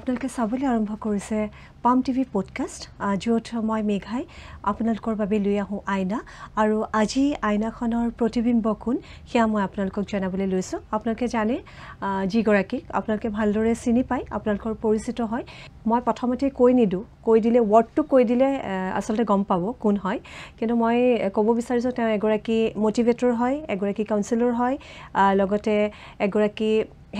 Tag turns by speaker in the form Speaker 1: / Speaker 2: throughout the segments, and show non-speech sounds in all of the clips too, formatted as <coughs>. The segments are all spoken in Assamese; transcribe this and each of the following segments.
Speaker 1: আপোনালোকে চাবলৈ আৰম্ভ কৰিছে পাম টিভি পডকাষ্ট য'ত মই মেঘাই আপোনালোকৰ বাবে লৈ আহোঁ আইনা। আৰু আজি আইনাখনৰ প্ৰতিবিম্ব কোন সেয়া মই আপোনালোকক জনাবলৈ লৈছোঁ। আপোনালোকে জানে যিগৰাকীক আপোনালোকে ভালদৰে চিনি পায় আপোনালোকৰ পৰিচিত হয়। মই প্ৰথমতে কৈ নিদিওঁ কৈ দিলে ৱৰ্ডটো কৈ দিলে আচলতে গম পাব কোন হয়। কিন্তু মই ক'ব বিচাৰিছোঁ তেওঁ এগৰাকী মটিভেটৰ হয় এগৰাকী কাউন্সিলৰ হয় লগতে এগৰাকী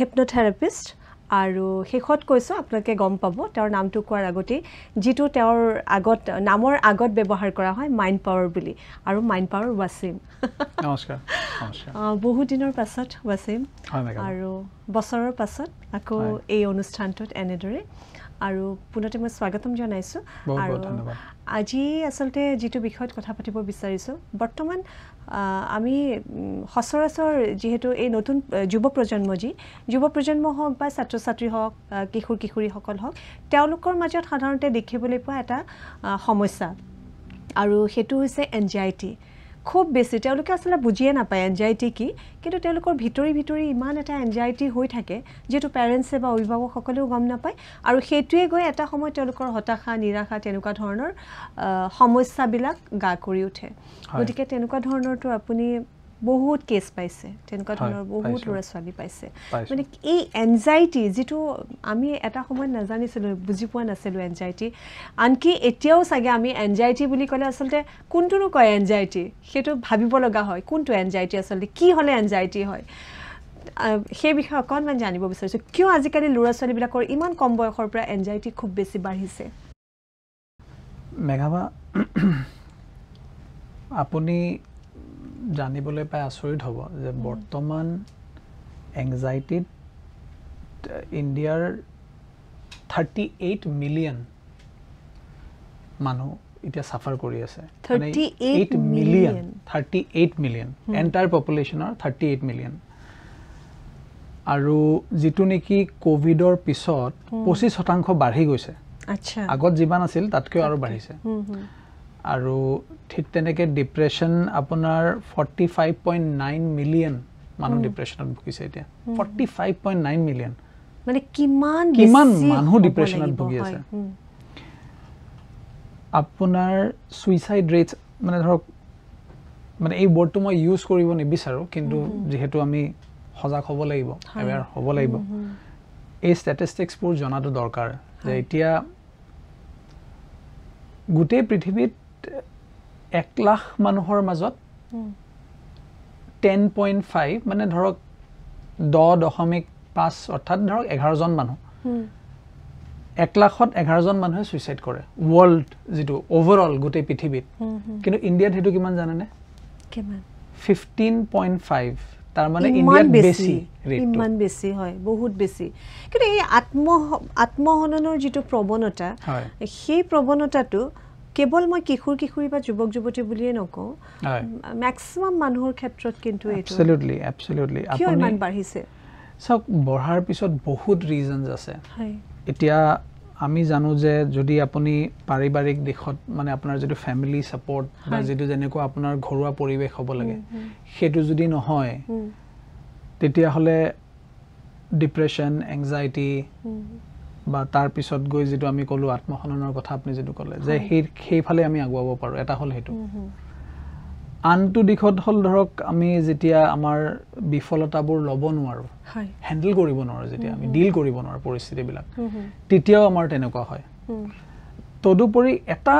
Speaker 1: হেপন'থেৰাপিষ্ট আৰু শেষত কৈছোঁ আপোনালোকে গম পাব তেওঁৰ নামটো কোৱাৰ আগতেই যিটো তেওঁৰ আগত নামৰ আগত ব্যৱহাৰ কৰা হয় মাইণ্ড পাৱাৰ বুলি আৰু মাইণ্ড পাৱাৰ ৱাচিম <laughs> বহুত দিনৰ পাছত ৱাচিম আৰু বছৰৰ পাছত আকৌ এই অনুষ্ঠানটোত এনেদৰে আৰু পুনতে মই স্বাগতম জনাইছোঁ আৰু আজি আচলতে যিটো বিষয়ত কথা পাতিব বিচাৰিছোঁ বৰ্তমান আমি সচৰাচৰ যিহেতু এই নতুন যুৱ প্ৰজন্ম যি যুৱ প্ৰজন্ম হওক বা ছাত্ৰ ছাত্ৰী হওক কিশোৰ কিশোৰীসকল হওক তেওঁলোকৰ মাজত সাধাৰণতে দেখিবলৈ পোৱা এটা সমস্যা। আৰু সেইটো হৈছে এনজাইটি খুব বেছি। তেওঁলোকে আচলতে বুজিয়ে নাপায় এনজাইটি কি। কিন্তু তেওঁলোকৰ ভিতৰি ভিতৰি ইমান এটা এনজাইটি হৈ থাকে যিটো পেৰেণ্টছে বা অভিভাৱকসকলেও গম নাপায়। আৰু সেইটোৱে গৈ এটা সময়ত তেওঁলোকৰ হতাশা নিৰাশা তেনেকুৱা ধৰণৰ সমস্যাবিলাক গা কৰি উঠে। গতিকে তেনেকুৱা ধৰণৰতো আপুনি বহুত কেছ পাইছে। তেনেকুৱা ধৰণৰ বহুত ল'ৰা ছোৱালী পাইছে। মানে এই এনজাইটি যিটো আমি এটা সময়ত নাজানিছিলোঁ বুজি পোৱা নাছিলোঁ এনজাইটি আনকি এতিয়াও চাগে আমি এনজাইটি বুলি ক'লে আচলতে কোনটোনো কয় এনজাইটি সেইটো ভাবিব লগা হয় কোনটো এনজাইটি আচলতে কি হ'লে এনজাইটি হয়? সেই বিষয়ে অকণমান জানিব বিচাৰিছোঁ। কিয় আজিকালি ল'ৰা ছোৱালীবিলাকৰ ইমান কম বয়সৰ পৰা এনজাইটি খুব বেছি বাঢ়িছে?
Speaker 2: মেঘাবা আপুনি জানিবলৈ পাই আচৰিত হ'ব যে বৰ্তমান এংজাইটিত ইণ্ডিয়াৰ থাৰ্টি এইট মিলিয়ন মানুহ এতিয়া চাফাৰ কৰি আছে। Eight million thirty eight million entire পপুলেশ্যনৰ thirty eight million আৰু যিটো নেকি ক'ভিডৰ পিছত পঁচিছ শতাংশ বাঢ়ি গৈছে। আগত যিমান আছিল তাতকৈও আৰু বাঢ়িছে। আৰু ঠিক তেনেকৈ ডিপ্ৰেশ্যন আপোনাৰ forty five point nine million মানুহ ডিপ্ৰেশ্যনত ভুগিছে এতিয়া। Forty five point nine million
Speaker 1: মানে কিমান
Speaker 2: কিমান মানুহ ডিপ্ৰেশ্যনত ভুগি আছে। আপোনাৰ ছুইচাইড ৰেটছ মানে ধৰক মানে এই ৱৰ্ডটো মই ইউজ কৰিব নিবিচাৰোঁ কিন্তু যিহেতু আমি সজাগ হ'ব লাগিব এৱেৰ হ'ব লাগিব। এই ষ্টেটিষ্টিক্সবোৰ জনাটো দৰকাৰ যে এতিয়া গোটেই পৃথিৱীত এক লাখ মানুহৰ মাজত টেন পইণ্ট ফাইভ মানে ধৰক দহ দশমিক পাঁচ অৰ্থাৎ ধৰক এঘাৰজন মানুহ। এক লাখত এঘাৰজন মানুহে ছুইচাইড কৰে। ৱৰ্ল্ড যিটো অভাৰঅল গোটেই পৃথিৱীত। কিন্তু ইণ্ডিয়াত সেইটো কিমান জানেনে? ফিফটিন পইণ্ট ফাইভ তাৰমানে ইণ্ডিয়াত বেছি।
Speaker 1: ইমান বেছি হয় বহুত বেছি। কিন্তু এই আত্ম আত্মহননৰ যিটো প্ৰৱণতা সেই প্ৰৱণতাটো কেৱল মই কিশোৰ কিশোৰী বা যুৱক যুৱতী বুলিয়ে নকওঁ মেক্সিমাম মানুহৰ ক্ষেত্ৰত কিন্তু ইমান বাঢ়িছে?
Speaker 2: চাওক বঢ়াৰ পিছত বহুত ৰিজনছ আছে। এতিয়া আমি জানো যে যদি আপুনি পাৰিবাৰিক দিশত মানে আপোনাৰ যিটো ফেমিলি ছাপৰ্ট বা যিটো যেনেকুৱা আপোনাৰ ঘৰুৱা পৰিৱেশ হ'ব লাগে সেইটো যদি নহয় তেতিয়াহ'লে ডিপ্ৰেশ্যন এংজাইটি বা তাৰপিছত গৈ যিটো আমি ক'লোঁ আত্মসননৰ কথা আপুনি যিটো ক'লে যে সেই সেইফালে আমি আগুৱাব পাৰোঁ এটা হ'ল সেইটো। আনটো দিশত হ'ল ধৰক আমি যেতিয়া আমাৰ বিফলতাবোৰ ল'ব নোৱাৰোঁ হেণ্ডেল কৰিব নোৱাৰোঁ যেতিয়া আমি ডিল কৰিব নোৱাৰোঁ পৰিস্থিতিবিলাক তেতিয়াও আমাৰ তেনেকুৱা হয়। তদুপৰি এটা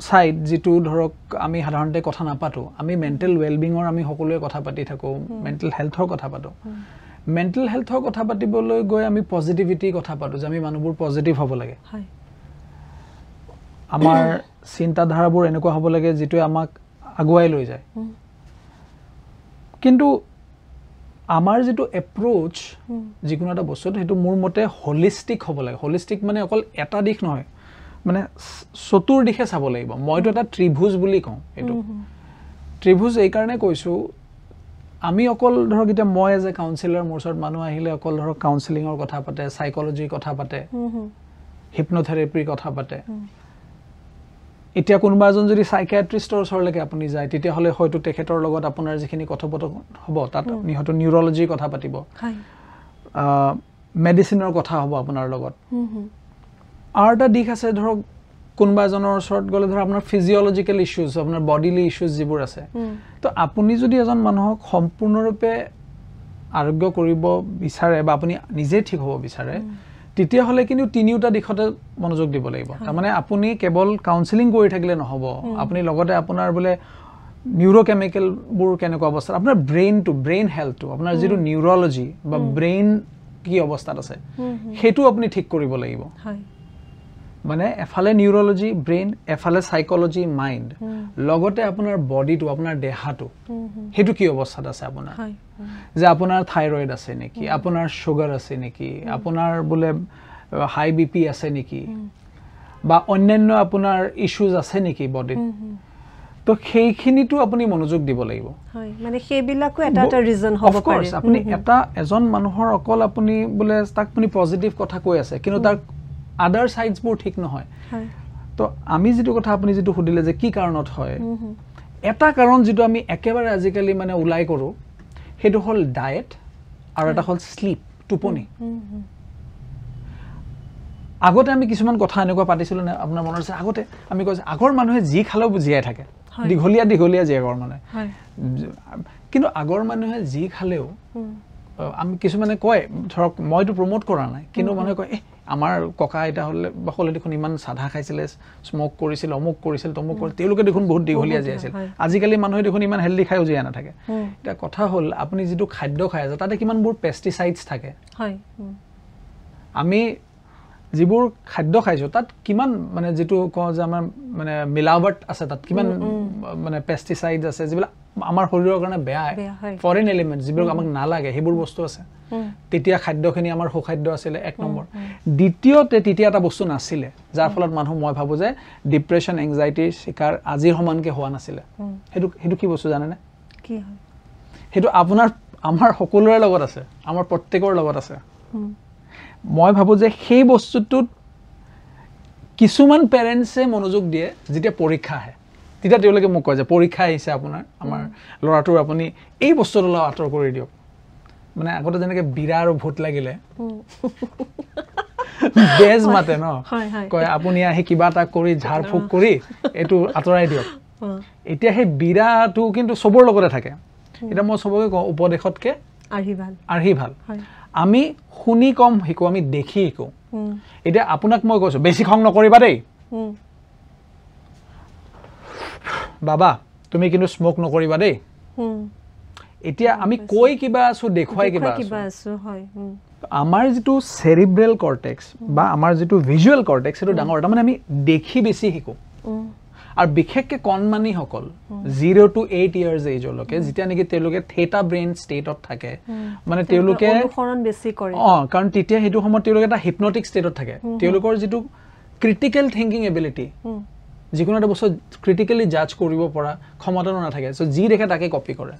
Speaker 2: ছাইড যিটো ধৰক আমি সাধাৰণতে কথা নাপাতোঁ আমি মেণ্টেল ৱেলবিঙৰ আমি সকলোৱে কথা পাতি থাকোঁ মেণ্টেল হেল্থৰ কথা পাতোঁ। মেণ্টেল হেল্থৰ কথা পাতিবলৈ গৈ আমি পজিটিভিটিৰ কথা পাতোঁ যে আমি মানুহবোৰ পজিটিভ হ'ব লাগে। আমাৰ চিন্তাধাৰাবোৰ এনেকুৱা হ'ব লাগে যিটোৱে আমাক আগুৱাই লৈ যায়। কিন্তু আমাৰ যিটো এপ্ৰ'চ যিকোনো এটা বস্তুত সেইটো মোৰ মতে হলিষ্টিক হ'ব লাগে। হলিষ্টিক মানে অকল এটা দিশ নহয় মানে চতুৰ দিশে চাব লাগিব। মইতো এটা ত্ৰিভুজ বুলি কওঁ এইটো ত্ৰিভুজ এইকাৰণে কৈছোঁ আমি অকল ধৰক এতিয়া মই এজ এ কাউন্সিলৰ মোৰ ওচৰত মানুহ আহিলে অকল ধৰক কাউন্সিলিঙৰ কথা পাতে চাইকলজিৰ কথা পাতে হিপন'থেৰাপিৰ কথা পাতে। এতিয়া কোনোবা এজন যদি চাইকেট্ৰিষ্টৰ ওচৰলৈকে আপুনি যায় তেতিয়াহ'লে হয়তো তেখেতৰ লগত আপোনাৰ যিখিনি কথোপকথন হ'ব তাত আপুনি হয়তো নিউৰলজিৰ কথা পাতিব। মেডিচিনৰ কথা হ'ব আপোনাৰ লগত। আৰু এটা দিশ আছে ধৰক কোনোবা এজনৰ ওচৰত গ'লে ধৰক আপোনাৰ ফিজিঅলজিকেল ইছ্যুজ আপোনাৰ বডিলি ইছ্যুজ যিবোৰ আছে। তো আপুনি যদি এজন মানুহক সম্পূৰ্ণৰূপে আৰোগ্য কৰিব বিচাৰে বা আপুনি নিজেই ঠিক হ'ব বিচাৰে তেতিয়াহ'লে কিন্তু তিনিওটা দিশতে মনোযোগ দিব লাগিব। তাৰমানে আপুনি কেৱল কাউন্সিলিং কৰি থাকিলে নহ'ব। আপুনি লগতে আপোনাৰ বোলে নিউৰ' কেমিকেলবোৰ কেনেকুৱা অৱস্থাত আপোনাৰ ব্ৰেইনটো ব্ৰেইন হেল্থটো আপোনাৰ যিটো নিউৰলজি বা ব্ৰেইন কি অৱস্থাত আছে সেইটো আপুনি ঠিক কৰিব লাগিব। মানে এফালে নিউৰলজি ব্ৰেইন এফালে চাইকলজি মাইণ্ড লগতে আপোনাৰ বডিটো আপোনাৰ দেহাটো সেইটো কি অৱস্থাত আছে আপোনাৰ? যে আপোনাৰ থাইৰইড আছে নেকি আপোনাৰ চুগাৰ আছে নেকি আপোনাৰ বোলে হাই বি পি আছে নেকি বা অন্যান্য আপোনাৰ ইছ্যুজ আছে নেকি বডিত তো সেইখিনিতো আপুনি মনোযোগ দিব লাগিব। আপুনি এটা এজন মানুহৰ অকল আপুনি বোলে তাক আপুনি পজিটিভ কথা কৈ আছে কিন্তু তাৰ আদাৰ চাইডছবোৰ ঠিক নহয়। তো আমি যিটো কথা আপুনি যিটো সুধিলে যে কি কাৰণত হয় এটা কাৰণ যিটো আমি একেবাৰে আজিকালি মানে ওলাই কৰোঁ সেইটো হ'ল ডায়েট আৰু এটা হ'ল শ্লিপ টোপনি। আগতে আমি কিছুমান কথা এনেকুৱা পাতিছিলোঁ নে আপোনাৰ মনত আছে? আগতে আমি কৈছোঁ আগৰ মানুহে যি খালেও জীয়াই থাকে। দীঘলীয়া দীঘলীয়া জীয়াই আগৰ মানে। কিন্তু আগৰ মানুহে যি খালেও আমি কিছুমানে কয় ধৰক মইতো প্ৰমোট কৰা নাই কিন্তু মানুহে কয় এই আমাৰ ককা আইতা হ'লে সকলে দেখোন ইমান চাধা খাইছিলে স্মক কৰিছিল অমুক কৰিছিল তমুক কৰিছিল তেওঁলোকে দেখোন বহুত দীঘলীয়া জীয়াইছিল আজিকালি মানুহে দেখোন ইমান হেল্ডি খায়ো জীয়াই নাথাকে। এতিয়া কথা হ'ল আপুনি যিটো খাদ্য খাই আছে তাতে কিমানবোৰ পেষ্টিচাইডছ থাকে? আমি যিবোৰ খাদ্য খাইছোঁ তাত কিমান মানে যিটো কওঁ যে আমাৰ মানে মিলাৱট আছে তাত কিমান মানে পেষ্টিচাইডছ আছে যিবিলাক আমাৰ শৰীৰৰ কাৰণে বেয়া ফৰেইন এলিমেণ্ট যিবিলাক আমাক নালাগে সেইবোৰ বস্তু আছে। তেতিয়া খাদ্যখিনি আমাৰ সুখাদ্য আছিলে এক নম্বৰ। দ্বিতীয়তে তেতিয়া এটা বস্তু নাছিলে যাৰ ফলত মানুহ মই ভাবোঁ যে ডিপ্ৰেশ্যন এংজাইটিৰ চিকাৰ আজিৰ সমানকৈ হোৱা নাছিলে। সেইটো সেইটো কি বস্তু জানেনে? সেইটো আপোনাৰ আমাৰ সকলোৰে লগত আছে আমাৰ প্ৰত্যেকৰ লগত আছে। মই ভাবোঁ যে সেই বস্তুটোত কিছুমান পেৰেণ্টছে মনোযোগ দিয়ে যেতিয়া পৰীক্ষা আহে। তেতিয়া তেওঁলোকে মোক কয় যে পৰীক্ষা আহিছে আপোনাৰ আমাৰ ল'ৰাটোৰ আপুনি এই বস্তুটো অলপ আঁতৰ কৰি দিয়ক। মানে আগতে যেনেকে বিৰা আৰু ভূত লাগিলে। বেজ মাতে ন? কয় আপুনি আহি কিবা এটা কৰি ঝাৰ ফুক কৰি এইটো আঁতৰাই দিয়ক। এতিয়া সেই বিৰাটো কিন্তু চবৰ লগতে থাকে। এতিয়া মই চবকে কওঁ উপদেশতকে আৰ্হি ভাল। আমি শুনি কম শিকো আমি দেখি শিকো। এতিয়া আপোনাক মই কৈছো বেছি খং নকৰিবা দেই। বাবা তুমি কিন্তু স্মক নকৰিবা দেই। এতিয়া আমি কৈ কিবা আছো দেখুৱাই কিবা আছো। আমাৰ যিটো চেৰিব্ৰেল কৰ্টেক্স বা আমাৰ যিটো ভিজুৱেল কৰ্টেক্স সেইটো ডাঙৰ তাৰমানে আমি দেখি বেছি শিকো। আৰু বিশেষকৈ কণমানিসকল জিৰ' টু এইট ইয়াৰ্ছ এজলৈকে যেতিয়া নেকি তেওঁলোকে থেটা ব্ৰেইন ষ্টেটত থাকে মানে তেওঁলোকে অঁ কাৰণ তেতিয়া সেইটো সময়ত তেওঁলোকে এটা হিপনটিক ষ্টেটত থাকে। তেওঁলোকৰ যিটো ক্ৰিটিকেল থিংকিং এবিলিটি যিকোনো এটা বস্তু ক্ৰিটিকেলি জাজ কৰিব পৰা ক্ষমতাটো নাথাকে। চ' যি দেখে তাকে কপি কৰে।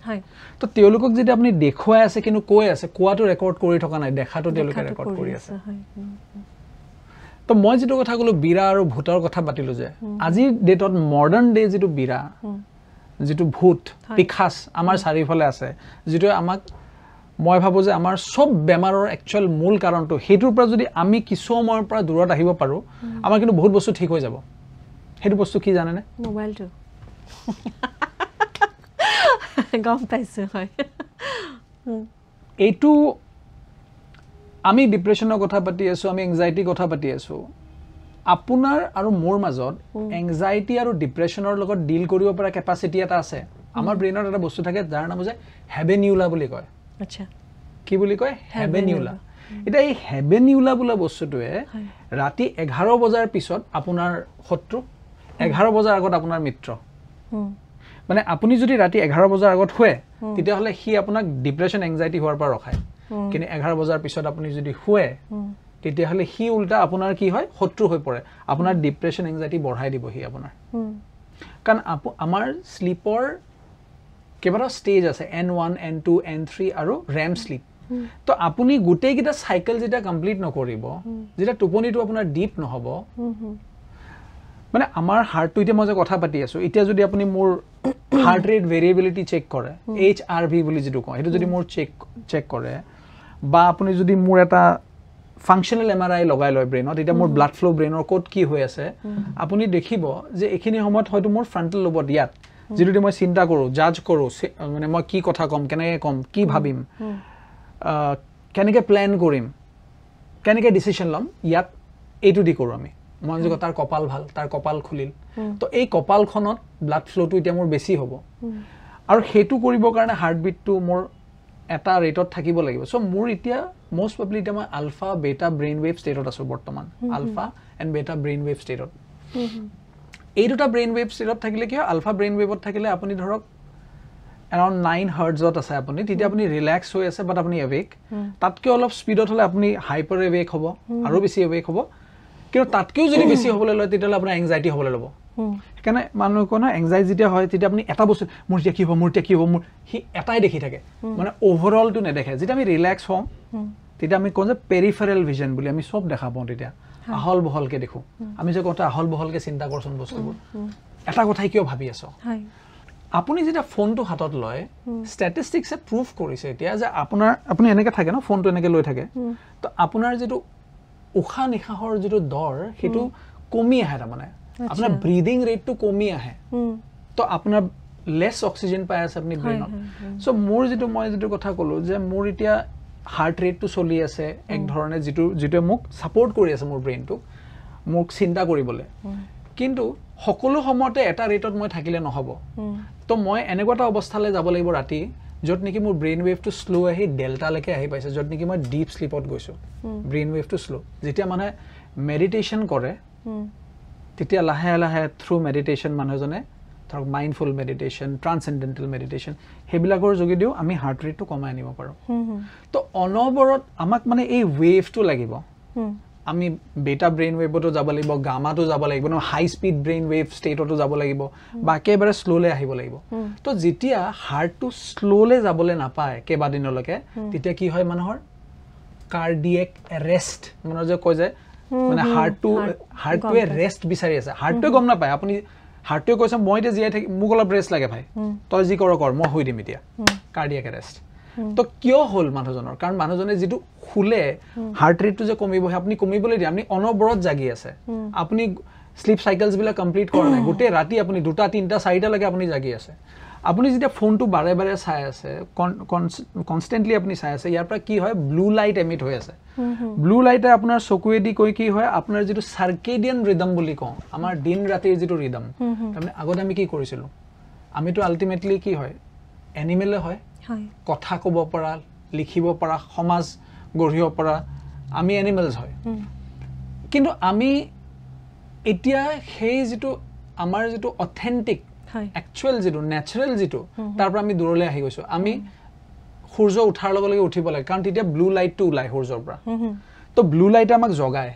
Speaker 2: তো তেওঁলোকক যেতিয়া আপুনি দেখুৱাই আছে কিন্তু কৈ আছে কোৱাটো ৰেকৰ্ড কৰি থকা নাই দেখাটো তেওঁলোকে ৰেকৰ্ড কৰি আছে। তো মই যিটো কথা ক'লো বীৰা আৰু ভূতৰ কথা পাতিলোঁ যে আজিৰ ডেটত মডাৰ্ণ ডে যিটো বীৰা যিটো ভূত পিখাচ আমাৰ চাৰিওফালে আছে যিটোৱে আমাক মই ভাবোঁ যে আমাৰ চব বেমাৰৰ একচুৱেল মূল কাৰণটো সেইটোৰ পৰা যদি আমি কিছু সময়ৰ পৰা দূৰত আহিব পাৰোঁ আমাৰ কিন্তু বহুত বস্তু ঠিক হৈ যাব। সেইটো বস্তু কি জানেনে? মোবাইলটো। গম পাইছোঁ হয়। এইটো আমি ডিপ্ৰেশ্যনৰ কথা পাতি আছোঁ আমি এংজাইটিৰ কথা পাতি আছোঁ। আপোনাৰ আৰু মোৰ মাজত এংজাইটি আৰু ডিপ্ৰেশ্যনৰ লগত ডিল কৰিব পৰা কেপাচিটি এটা আছে। আমাৰ ব্ৰেইনত এটা বস্তু থাকে যাৰ নাম হৈছে হেবেনিউলা বুলি কয়। আচ্ছা। কি বুলি কয়? হেবেনিউলা। এতিয়া এই হেবেনিউলা বোলা বস্তুটোৱে ৰাতি এঘাৰ বজাৰ পিছত আপোনাৰ শত্ৰু এঘাৰ বজাৰ আগত আপোনাৰ মিত্ৰ। মানে আপুনি যদি ৰাতি এঘাৰ বজাৰ আগত শুৱে তেতিয়াহ'লে সি আপোনাক ডিপ্ৰেশ্যন এংজাইটি হোৱাৰ পৰা ৰখায়। কিন্তু এঘাৰ বজাৰ পিছত আপুনি যদি শুৱে তেতিয়াহ'লে সি উল্টা আপোনাৰ কি হয় শত্ৰু হৈ পৰে। আপোনাৰ ডিপ্ৰেশ্যন এংজাইটি বঢ়াই দিব সি আপোনাৰ কাৰণ আমাৰ শ্লিপৰ কেইবাটাও ষ্টেজ আছে N one N two N three আৰু ৰেম শ্লিপ তো আপুনি গোটেইকেইটা চাইকেল যেতিয়া কমপ্লিট নকৰিব যেতিয়া টোপনিটো আপোনাৰ ডিপ নহ'ব মানে আমাৰ হাৰ্টটো এতিয়া মই যে কথা পাতি আছোঁ এতিয়া যদি আপুনি মোৰ হাৰ্ট ৰেট ভেৰিয়েবিলিটি চেক কৰে এইচ আৰ ভি বুলি যিটো কওঁ সেইটো যদি মোৰ চেক চেক কৰে বা আপুনি যদি মোৰ এটা ফাংচনেল এম আৰ আই লগাই লয় ব্ৰেইনত এতিয়া মোৰ ব্লাড ফ্ল' ব্ৰেইনৰ ক'ত কি হৈ আছে আপুনি দেখিব যে এইখিনি সময়ত হয়তো মোৰ ফ্ৰণ্টেল ল'বত ইয়াত। যিটো মই চিন্তা কৰোঁ জাজ কৰোঁ মানে মই কি কথা ক'ম কেনেকৈ ক'ম কি ভাবিম কেনেকৈ প্লেন কৰিম কেনেকৈ ডিচিশ্যন ল'ম ইয়াত এইটো দি কৰোঁ আমি। মই যে তাৰ কপাল ভাল তাৰ কপাল খুলিল। তো এই কপালখনত ব্লাড ফ্ল'টো এতিয়া মোৰ বেছি হ'ব। আৰু সেইটো কৰিবৰ কাৰণে হাৰ্টবিটটো মোৰ এটা ৰেটত থাকিব লাগিব। চ' মোৰ এতিয়া মষ্ট প্ৰবলি এতিয়া মই আলফা বেটা ব্ৰেইন ৱেভ ষ্টেটত আছোঁ বৰ্তমান। Alpha and beta brain wave ষ্টেটত এই দুটা ব্ৰেইন ৱেভ ষ্টেটত থাকিলে কি হয় আলফা ব্ৰেইন ৱেভত থাকিলে আপুনি ধৰক এৰাউণ্ড নাইন হাৰ্টজত আছে আপুনি। তেতিয়া আপুনি ৰিলেক্স হৈ আছে বাট আপুনি এৱেক তাতকৈ অলপ স্পীডত হ'লে আপুনি হাইপাৰ এৱেক হ'ব আৰু বেছি এৱেক হ'ব। কিন্তু তাতকৈও যদি <coughs> বেছি হ'বলৈ লয় তেতিয়াহ'লে আপোনাৰ এংজাইটি হ'বলৈ ল'ব। সেইকাৰণে মানুহে কয় নহয় এংজাইটি যেতিয়া হয় তেতিয়া আপুনি এটা বস্তু মোৰ এতিয়া কি হ'ব মোৰ এতিয়া কি হ'ব মোৰ সি এটাই দেখি থাকে। মানে অভাৰঅলটো নেদেখে। যেতিয়া আমি ৰিলেক্স হওঁ তেতিয়া আমি কওঁ যে পেৰিফেৰেল ভিজন বুলি আমি চব দেখা পাওঁ তেতিয়া। আহল বহলকৈ দেখোঁ। আমি যে কওঁ আহল বহলকৈ চিন্তা কৰচোন বস্তুবোৰ। এটা কথাই কিয় ভাবি আছ? আপুনি যেতিয়া ফোনটো হাতত লয় ষ্টেটিষ্টিক্সে প্ৰুভ কৰিছে এতিয়া যে আপোনাৰ আপুনি এনেকৈ থাকে ন ফোনটো এনেকৈ লৈ থাকে। তো আপোনাৰ যিটো উশাহ নিশাহৰ যিটো দৰ সেইটো কমি আহে তাৰমানে। আপোনাৰ ব্ৰিডিং ৰেটটো কমি আহে তো আপোনাৰ লেছ অক্সিজেন পাই আছে আপুনি ব্ৰেইনত চ' মোৰ যিটো মই যিটো কথা ক'লোঁ যে মোৰ এতিয়া হাৰ্ট ৰেটটো চলি আছে এক ধৰণে যিটো যিটোৱে মোক ছাপৰ্ট কৰি আছে মোৰ ব্ৰেইনটোক মোক চিন্তা কৰিবলৈ কিন্তু সকলো সময়তে এটা ৰেটত মই থাকিলে নহ'ব তো মই এনেকুৱা এটা অৱস্থালৈ যাব লাগিব ৰাতি য'ত নেকি মোৰ ব্ৰেইন ৱেভটো শ্ল' আহি ডেল্টালৈকে আহি পাইছে য'ত নেকি মই ডিপ শ্লিপত গৈছোঁ ব্ৰেইন ৱেভটো শ্ল' যেতিয়া মানুহে মেডিটেশ্যন কৰে তেতিয়া লাহে লাহে থ্ৰু মেডিটেশ্যন মানুহ এজনে ধৰক মাইণ্ডফুল মেডিটেশ্যন ট্ৰান্সেণ্ডেণ্টেল মেডিটেশ্যন সেইবিলাকৰ যোগেদিও আমি হাৰ্ট ৰেটটো কমাই আনিব পাৰোঁ। তো অনবৰত আমাক মানে এই ৱেভটো লাগিব। আমি বেটা ব্ৰেইন ৱেভতো যাব লাগিব গামাটো যাব লাগিব ন হাই স্পীড ব্ৰেইন ৱেভ ষ্টেটতো যাব লাগিব বা একেবাৰে শ্ল'লৈ আহিব লাগিব। তো যেতিয়া হাৰ্টটো শ্ল'লৈ যাবলৈ নাপায় কেইবাদিনলৈকে তেতিয়া কি হয় মানুহৰ? কাৰ্ডিয়েক ৰেষ্ট মানুহে যে কয় যে মানে হাৰ্টটো হাৰ্টটোৱে ৰেষ্ট বিচাৰি আছে। হাৰ্টটোৱে গম নাপায়। আপুনি হাৰ্টটোৱে কৈছে মই এতিয়া জীয়াই থাকি মোক অলপ ৰেষ্ট লাগে ভাই। তই যি কৰ কৰ মই শুই দিম এতিয়া। কাৰ্ডিয়েক ৰেষ্ট তো কিয় হ'ল মানুহজনৰ? কাৰণ মানুহজনে যিটো শুলে হাৰ্ট ৰেটটো যে কমিব আপুনি কমিবলৈ দিয়ে। আপুনি অনবৰত জাগি আছে। আপুনি শ্লিপ চাইকেলছবিলাক কমপ্লিট কৰা নাই। গোটেই ৰাতি আপুনি দুটা তিনিটা চাৰিটালৈকে আপুনি জাগি আছে। আপুনি যেতিয়া ফোনটো বাৰে বাৰে চাই আছে কনষ্টেণ্টলি আপুনি চাই আছে ইয়াৰ পৰা কি হয় ব্লু লাইট এমিট হৈ আছে। ব্লু লাইটে আপোনাৰ চকুৱেদি কৈ কি হয় আপোনাৰ যিটো চাৰ্কেডিয়ান ৰিদম বুলি কওঁ আমাৰ দিন ৰাতিৰ যিটো ৰিদম তাৰমানে আগতে আমি কি কৰিছিলোঁ আমিতো আল্টিমেটলি কি হয় এনিমেলে হয় কথা ক'ব পৰা লিখিব পৰা সমাজ গঢ়িব পৰা আমি এনিমেলছ হয়। কিন্তু আমি এতিয়া সেই যিটো আমাৰ যিটো অথেণ্টিক একচুৱেল যিটো নেচাৰেল যিটো তাৰ পৰা আমি দূৰলৈ আহি গৈছোঁ। আমি সূৰ্য উঠাৰ লগে লগে উঠিব লাগে কাৰণ তেতিয়া ব্লু লাইটটো ওলায় সূৰ্যৰ পৰা। তো ব্লু লাইটে আমাক জগায়।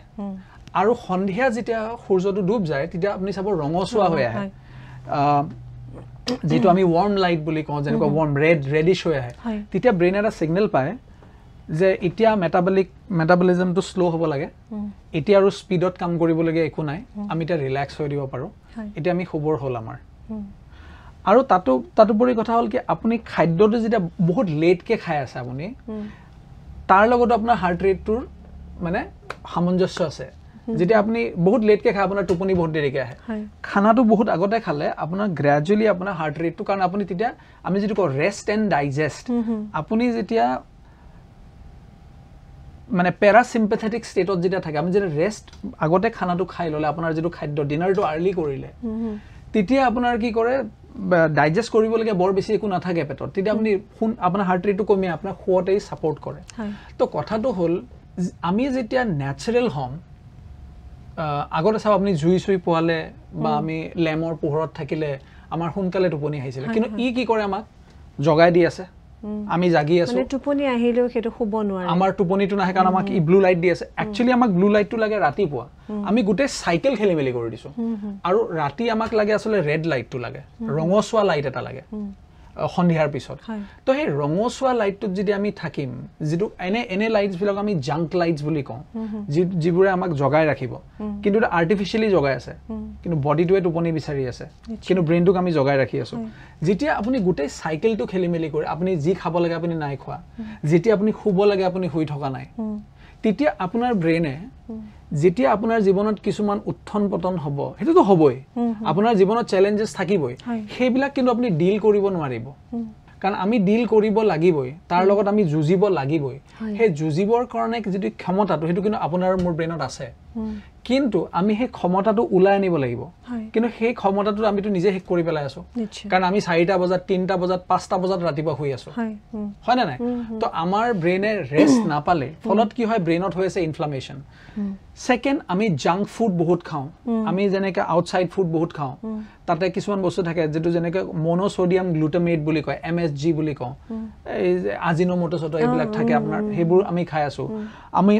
Speaker 2: আৰু সন্ধিয়া যেতিয়া সূৰ্যটো ডুব যায় তেতিয়া আপুনি চাব ৰঙচুৱা হৈ আহে। যিটো আমি ৱাৰ্ম লাইট বুলি কওঁ যেনেকুৱা ৱাৰ্ম ৰেড ৰেডিছ হৈ আহে তেতিয়া ব্ৰেইনে এটা ছিগনেল পায় যে এতিয়া মেটাবলিক মেটাবলিজমটো শ্ল' হ'ব লাগে। এতিয়া আৰু স্পীডত কাম কৰিবলগীয়া একো নাই। আমি এতিয়া ৰিলেক্স হৈ দিব পাৰোঁ। এতিয়া আমি শুবৰ হ'ল আমাৰ। আৰু তাতো তাতোপৰি কথা হ'ল কি আপুনি খাদ্যটো যেতিয়া বহুত লেটকৈ খাই আছে আপুনি তাৰ লগতো আপোনাৰ হাৰ্ট ৰেটটোৰ মানে সামঞ্জস্য আছে। যেতিয়া আপুনি বহুত লেটকৈ খায় আপোনাৰ টোপনি বহুত দেৰিকৈ আহে। খানাটো বহুত আগতে খালে আপোনাৰ গ্ৰেজুৱেলি আপোনাৰ হাৰ্ট ৰেটটো কাৰণ আপুনি তেতিয়া আমি যিটো কওঁ ৰেষ্ট এণ্ড ডাইজেষ্ট আপুনি যেতিয়া মানে পেৰাচিম্পেথেটিক ষ্টেটত যেতিয়া থাকে আমি যেতিয়া ৰেষ্ট আগতে খানাটো খাই ল'লে আপোনাৰ যিটো খাদ্য ডিনাৰটো আৰ্লি কৰিলে তেতিয়া আপোনাৰ কি কৰে ডাইজেষ্ট কৰিবলগীয়া বৰ বেছি একো নাথাকে পেটত। তেতিয়া আপুনি আপোনাৰ হাৰ্ট ৰেটটো কমি আপোনাৰ শুৱতেই ছাপৰ্ট কৰে। তো কথাটো হ'ল আমি যেতিয়া নেচাৰেল হ'ম আগতে চাওক আপুনি জুই চুই পোৱালে বা আমি লেমৰ পোহৰত থাকিলে আমাৰ সোনকালে টোপনি আহিছিলে। কিন্তু ই কি কৰে আমাক? জগাই দি আছে। আমি জাগি আছো।
Speaker 1: টোপনি আহিলেও সেইটো শুব নোৱাৰে।
Speaker 2: আমাৰ টোপনিটো নাহে কাৰণ আমাক ই ব্লু লাইট দি আছে। একচুৱেলি আমাক ব্লু লাইটটো লাগে ৰাতিপুৱা। আমি গোটেই চাইকেল খেলি মেলি কৰি দিছো। আৰু ৰাতি আমাক লাগে আচলতে ৰেড লাইটটো লাগে। ৰঙচুৱা লাইট এটা লাগে। সন্ধিয়াৰ পিছত। তো সেই ৰঙচুৱা লাইটটোত যদি আমি থাকিম যিটো এনে এনে লাইটছবিলাক আমি জাংক লাইটছ বুলি কওঁ যিবোৰে আমাক জগাই ৰাখিব। কিন্তু আৰ্টিফিচিয়েলি জগাই আছে। কিন্তু বডিটোৱে টোপনি বিচাৰি আছে। কিন্তু ব্ৰেইনটোক আমি জগাই ৰাখি আছো। যেতিয়া আপুনি গোটেই চাইকেলটো খেলি মেলি কৰি আপুনি যি খাব লাগে আপুনি নাই খোৱা। যেতিয়া আপুনি শুব লাগে আপুনি শুই থকা নাই। তেতিয়া আপোনাৰ ব্ৰেইনে যেতিয়া আপোনাৰ জীৱনত কিছুমান উত্থান পতন হ'ব সেইটোতো হ'বই। আপোনাৰ জীৱনত চেলেঞ্জেছ থাকিবই। সেইবিলাক কিন্তু আপুনি ডিল কৰিব নোৱাৰিব। কাৰণ আমি ডিল কৰিব লাগিবই তাৰ লগত আমি যুঁজিব লাগিবই। সেই যুঁজিবৰ কাৰণে যিটো ক্ষমতাটো সেইটো কিন্তু আপোনাৰ মোৰ ব্ৰেইনত আছে। কিন্তু আমি সেই ক্ষমতাটো ওলাই আনিব লাগিব। কিন্তু সেই ক্ষমতাটো আমিতো নিজে শেষ কৰি পেলাই আছো। কাৰণ আমি চাৰিটা বজাত তিনিটা বজাত পাঁচটা বজাত ৰাতিপুৱা শুই আছো। হয় নে নাই? তো আমাৰ ব্ৰেইনে ৰেষ্ট নাপালে ফলত কি হয়? ব্ৰেইনত হৈ আছে ইনফ্লামেশ্যন ছেকেণ্ড আমি জাংক ফুড বহুত খাওঁ। আমি যেনেকৈ আউটছাইড ফুড বহুত খাওঁ। তাতে কিছুমান বস্তু থাকে যিটো যেনেকৈ মন'চডিয়াম গ্লুটামেট বুলি কয় এম এছ জি বুলি কওঁ। এই যে আজিনো মটো চটো এইবিলাক থাকে আপোনাৰ সেইবোৰ আমি খাই আছো। আমি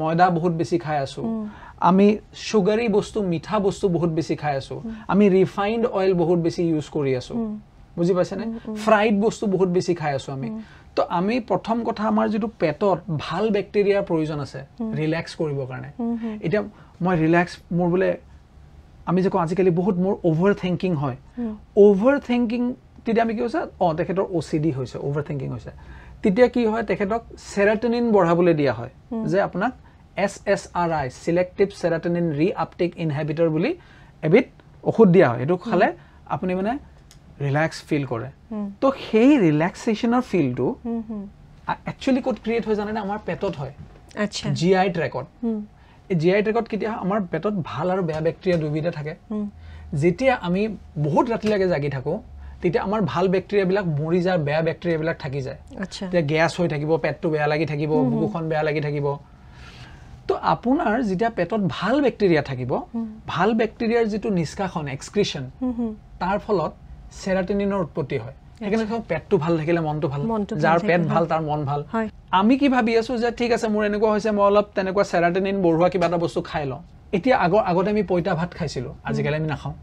Speaker 2: ময়দা বহুত বেছি খাই আছো। আমি চুগাৰী বস্তু মিঠা বস্তু বহুত বেছি খাই আছো। আমি ৰিফাইণ্ড অইল বহুত বেছি ইউজ কৰি আছো। বুজি পাইছেনে? ফ্ৰাইড বস্তু বহুত বেছি খাই আছো আমি। তো আমি প্ৰথম কথা আমাৰ যিটো পেটত ভাল বেক্টেৰিয়াৰ প্ৰয়োজন আছে ৰিলেক্স কৰিবৰ কাৰণে। এতিয়া মই ৰিলেক্স মোৰ বোলে আমি যে কওঁ আজিকালি বহুত মোৰ অভাৰ থিংকিং হয়। অভাৰ থিংকিং তেতিয়া আমি কি হৈছে অঁ তেখেতৰ অ' চি ডি হৈছে অভাৰ থিংকিং হৈছে। তেতিয়া কি হয় তেখেতক চেৰাটনিন বঢ়াবলৈ দিয়া হয় যে আপোনাক S S R I selective serotonin reuptake inhibitor বুলি এবিধ ঔষধ দিয়া হয়। সেইটো খালে আপুনি মানে ৰিলেক্স ফিল কৰে। তো সেই ৰিলেক্সেশ্যনৰ ফিলটো একচুৱেলি ক'ত ক্ৰিয়েট হৈ জানেনে? আমাৰ পেটত হয়। জি আই ট্ৰেকত এই জি আই ট্ৰেকত কেতিয়া আমাৰ পেটত ভাল আৰু বেয়া বেক্টেৰিয়া দুবিধে থাকে। যেতিয়া আমি বহুত ৰাতিলৈকে জাগি থাকোঁ তেতিয়া আমাৰ ভাল বেক্টেৰিয়াবিলাক মৰি যায় বেয়া বেক্টেৰিয়াবিলাক থাকি যায়। তেতিয়া গেছ হৈ থাকিব পেটটো বেয়া লাগি থাকিব বুকুখন বেয়া লাগি থাকিব। তো আপোনাৰ যেতিয়া পেটত ভাল বেক্টেৰিয়া থাকিব ভাল বেক্টেৰিয়াৰ যিটো নিষ্কাশন এক্সক্ৰিশ্যন তাৰ ফলত চেৰাটিনিনৰ উৎপত্তি হয়। সেইকাৰণে পেটটো ভাল থাকিলে মনটো ভাল যাৰ পেট ভাল তাৰ মন ভাল। আমি কি ভাবি আছো যে ঠিক আছে মোৰ এনেকুৱা হৈছে মই অলপ তেনেকুৱা চেৰাটিনিন বঢ়োৱা কিবা এটা বস্তু খাই লওঁ। এতিয়া আগৰ আগতে আমি পইতা ভাত খাইছিলো আজিকালি আমি নাখাওঁ।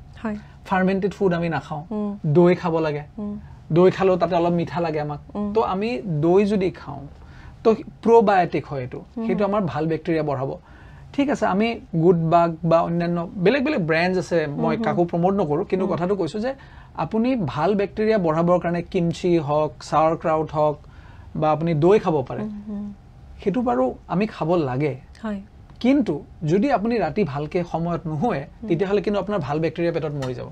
Speaker 2: ফাৰ্মেণ্টেড ফুড আমি নাখাওঁ। দৈ খাব লাগে। দৈ খালেও তাতে অলপ মিঠা লাগে আমাক। তো আমি দৈ যদি খাওঁ তো প্ৰ'বায়টিক হয় এইটো। সেইটো আমাৰ ভাল বেক্টেৰিয়া বঢ়াব। ঠিক আছে আমি গুড বাগ বা অন্যান্য বেলেগ বেলেগ ব্ৰেণ্ডছ আছে মই কাকো প্ৰমোট নকৰোঁ কিন্তু কথাটো কৈছোঁ যে আপুনি ভাল বেক্টেৰিয়া বঢ়াবৰ কাৰণে কিমচি হওক চাৱাৰ ক্ৰাউট হওক বা আপুনি দৈ খাব পাৰে সেইটো বাৰু আমি খাব লাগে। কিন্তু যদি আপুনি ৰাতি ভালকৈ সময়ত নোশোৱে তেতিয়াহ'লে কিন্তু আপোনাৰ ভাল বেক্টেৰিয়া পেটত মৰি যাব।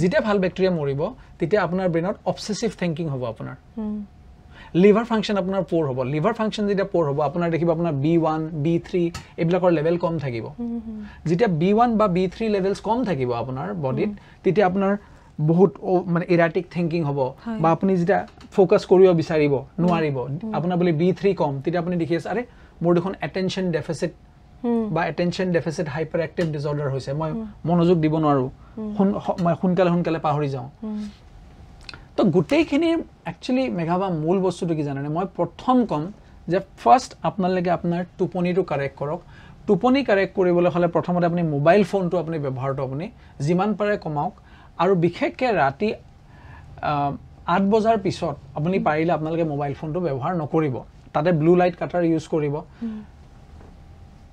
Speaker 2: যেতিয়া ভাল বেক্টেৰিয়া মৰিব তেতিয়া আপোনাৰ ব্ৰেইনত অবচেচিভ থিংকিং হ'ব আপোনাৰ। লিভাৰ ফাংচন আপোনাৰ প'ৰ হ'ব। লিভাৰ ফাংচন যেতিয়া প'ৰ হ'ব আপোনাৰ দেখিব আপোনাৰ বি ওৱান বি থ্ৰী এইবিলাকৰ লেভেল কম থাকিব। যেতিয়া বি ওৱান বা বি থ্ৰী লেভেলছ কম থাকিব আপোনাৰ বডিত তেতিয়া আপোনাৰ বহুত মানে ইৰাটিক থিংকিং হ'ব বা আপুনি যেতিয়া ফ'কাছ কৰিব বিচাৰিব নোৱাৰিব আপোনাৰ বোলে বি থ্ৰী কম তেতিয়া আপুনি দেখি আছে আৰে মোৰ দেখোন এটেনশ্যন ডেফিচিট বা attention deficit hyperactive disorder হৈছে। মই মনোযোগ দিব নোৱাৰোঁ। মই সোনকালে সোনকালে পাহৰি যাওঁ। তো গোটেইখিনি একচুৱেলি মেঘাবা মূল বস্তুটো কি জানেনে? মই প্ৰথম ক'ম যে ফাৰ্ষ্ট আপোনালোকে আপোনাৰ টোপনিটো কাৰেক্ট কৰক। টোপনি কাৰেক্ট কৰিবলৈ হ'লে প্ৰথমতে আপুনি মোবাইল ফোনটো আপুনি ব্যৱহাৰটো আপুনি যিমান পাৰে কমাওক। আৰু বিশেষকৈ ৰাতি আঠ বজাৰ পিছত আপুনি পাৰিলে আপোনালোকে মোবাইল ফোনটো ব্যৱহাৰ নকৰিব। তাতে ব্লু লাইট কাটাৰ ইউজ কৰিব।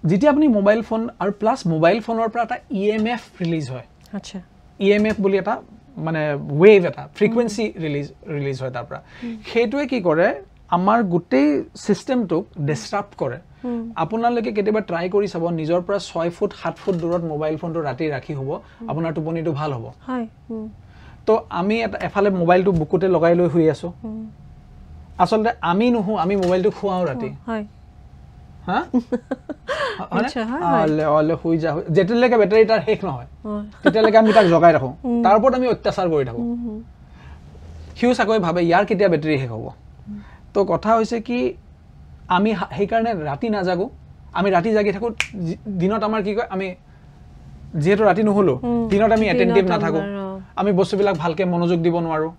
Speaker 2: যেতিয়া আপুনি মোবাইল ফোন আৰু প্লাছ মোবাইল ফোনৰ পৰা এটা ই এম এফ ৰিলিজ হয়। ই এম এফ বুলি এটা মানে ৱেভ এটা ফ্ৰিকুৱেঞ্চি ৰিলিজ ৰিলিজ হয় তাৰ পৰা। সেইটোৱে কি কৰে আমাৰ গোটেই ছিষ্টেমটোক ডিষ্টাৰ্ব কৰে। আপোনালোকে কেতিয়াবা ট্ৰাই কৰি চাব নিজৰ পৰা ছয় ফুট সাত ফুট দূৰত মোবাইল ফোনটো ৰাতি ৰাখি হ'ব আপোনাৰ টোপনিটো ভাল হ'ব। তো আমি এটা এফালে মোবাইলটো বুকুতে লগাই লৈ শুই আছোঁ। আচলতে আমি নুশো আমি মোবাইলটো খুৱাওঁ ৰাতি। <laughs> যেতিয়ালৈকে বেটাৰী তাৰ শেষ নহয় তেতিয়ালৈকে আমি তাক জগাই ৰাখোঁ। তাৰ ওপৰত আমি অত্যাচাৰ কৰি থাকোঁ। সিও চাকৈ ভাবে ইয়াৰ কেতিয়া বেটাৰী শেষ হ'ব? তো কথা হৈছে কি আমি সেইকাৰণে ৰাতি নাজাগো। আমি ৰাতি জাগি থাকোঁ দিনত আমাৰ কি কয় আমি যিহেতু ৰাতি নুশুলো দিনত আমি এটেণ্টিভ নাথাকোঁ। আমি বস্তুবিলাক ভালকৈ মনোযোগ দিব নোৱাৰোঁ।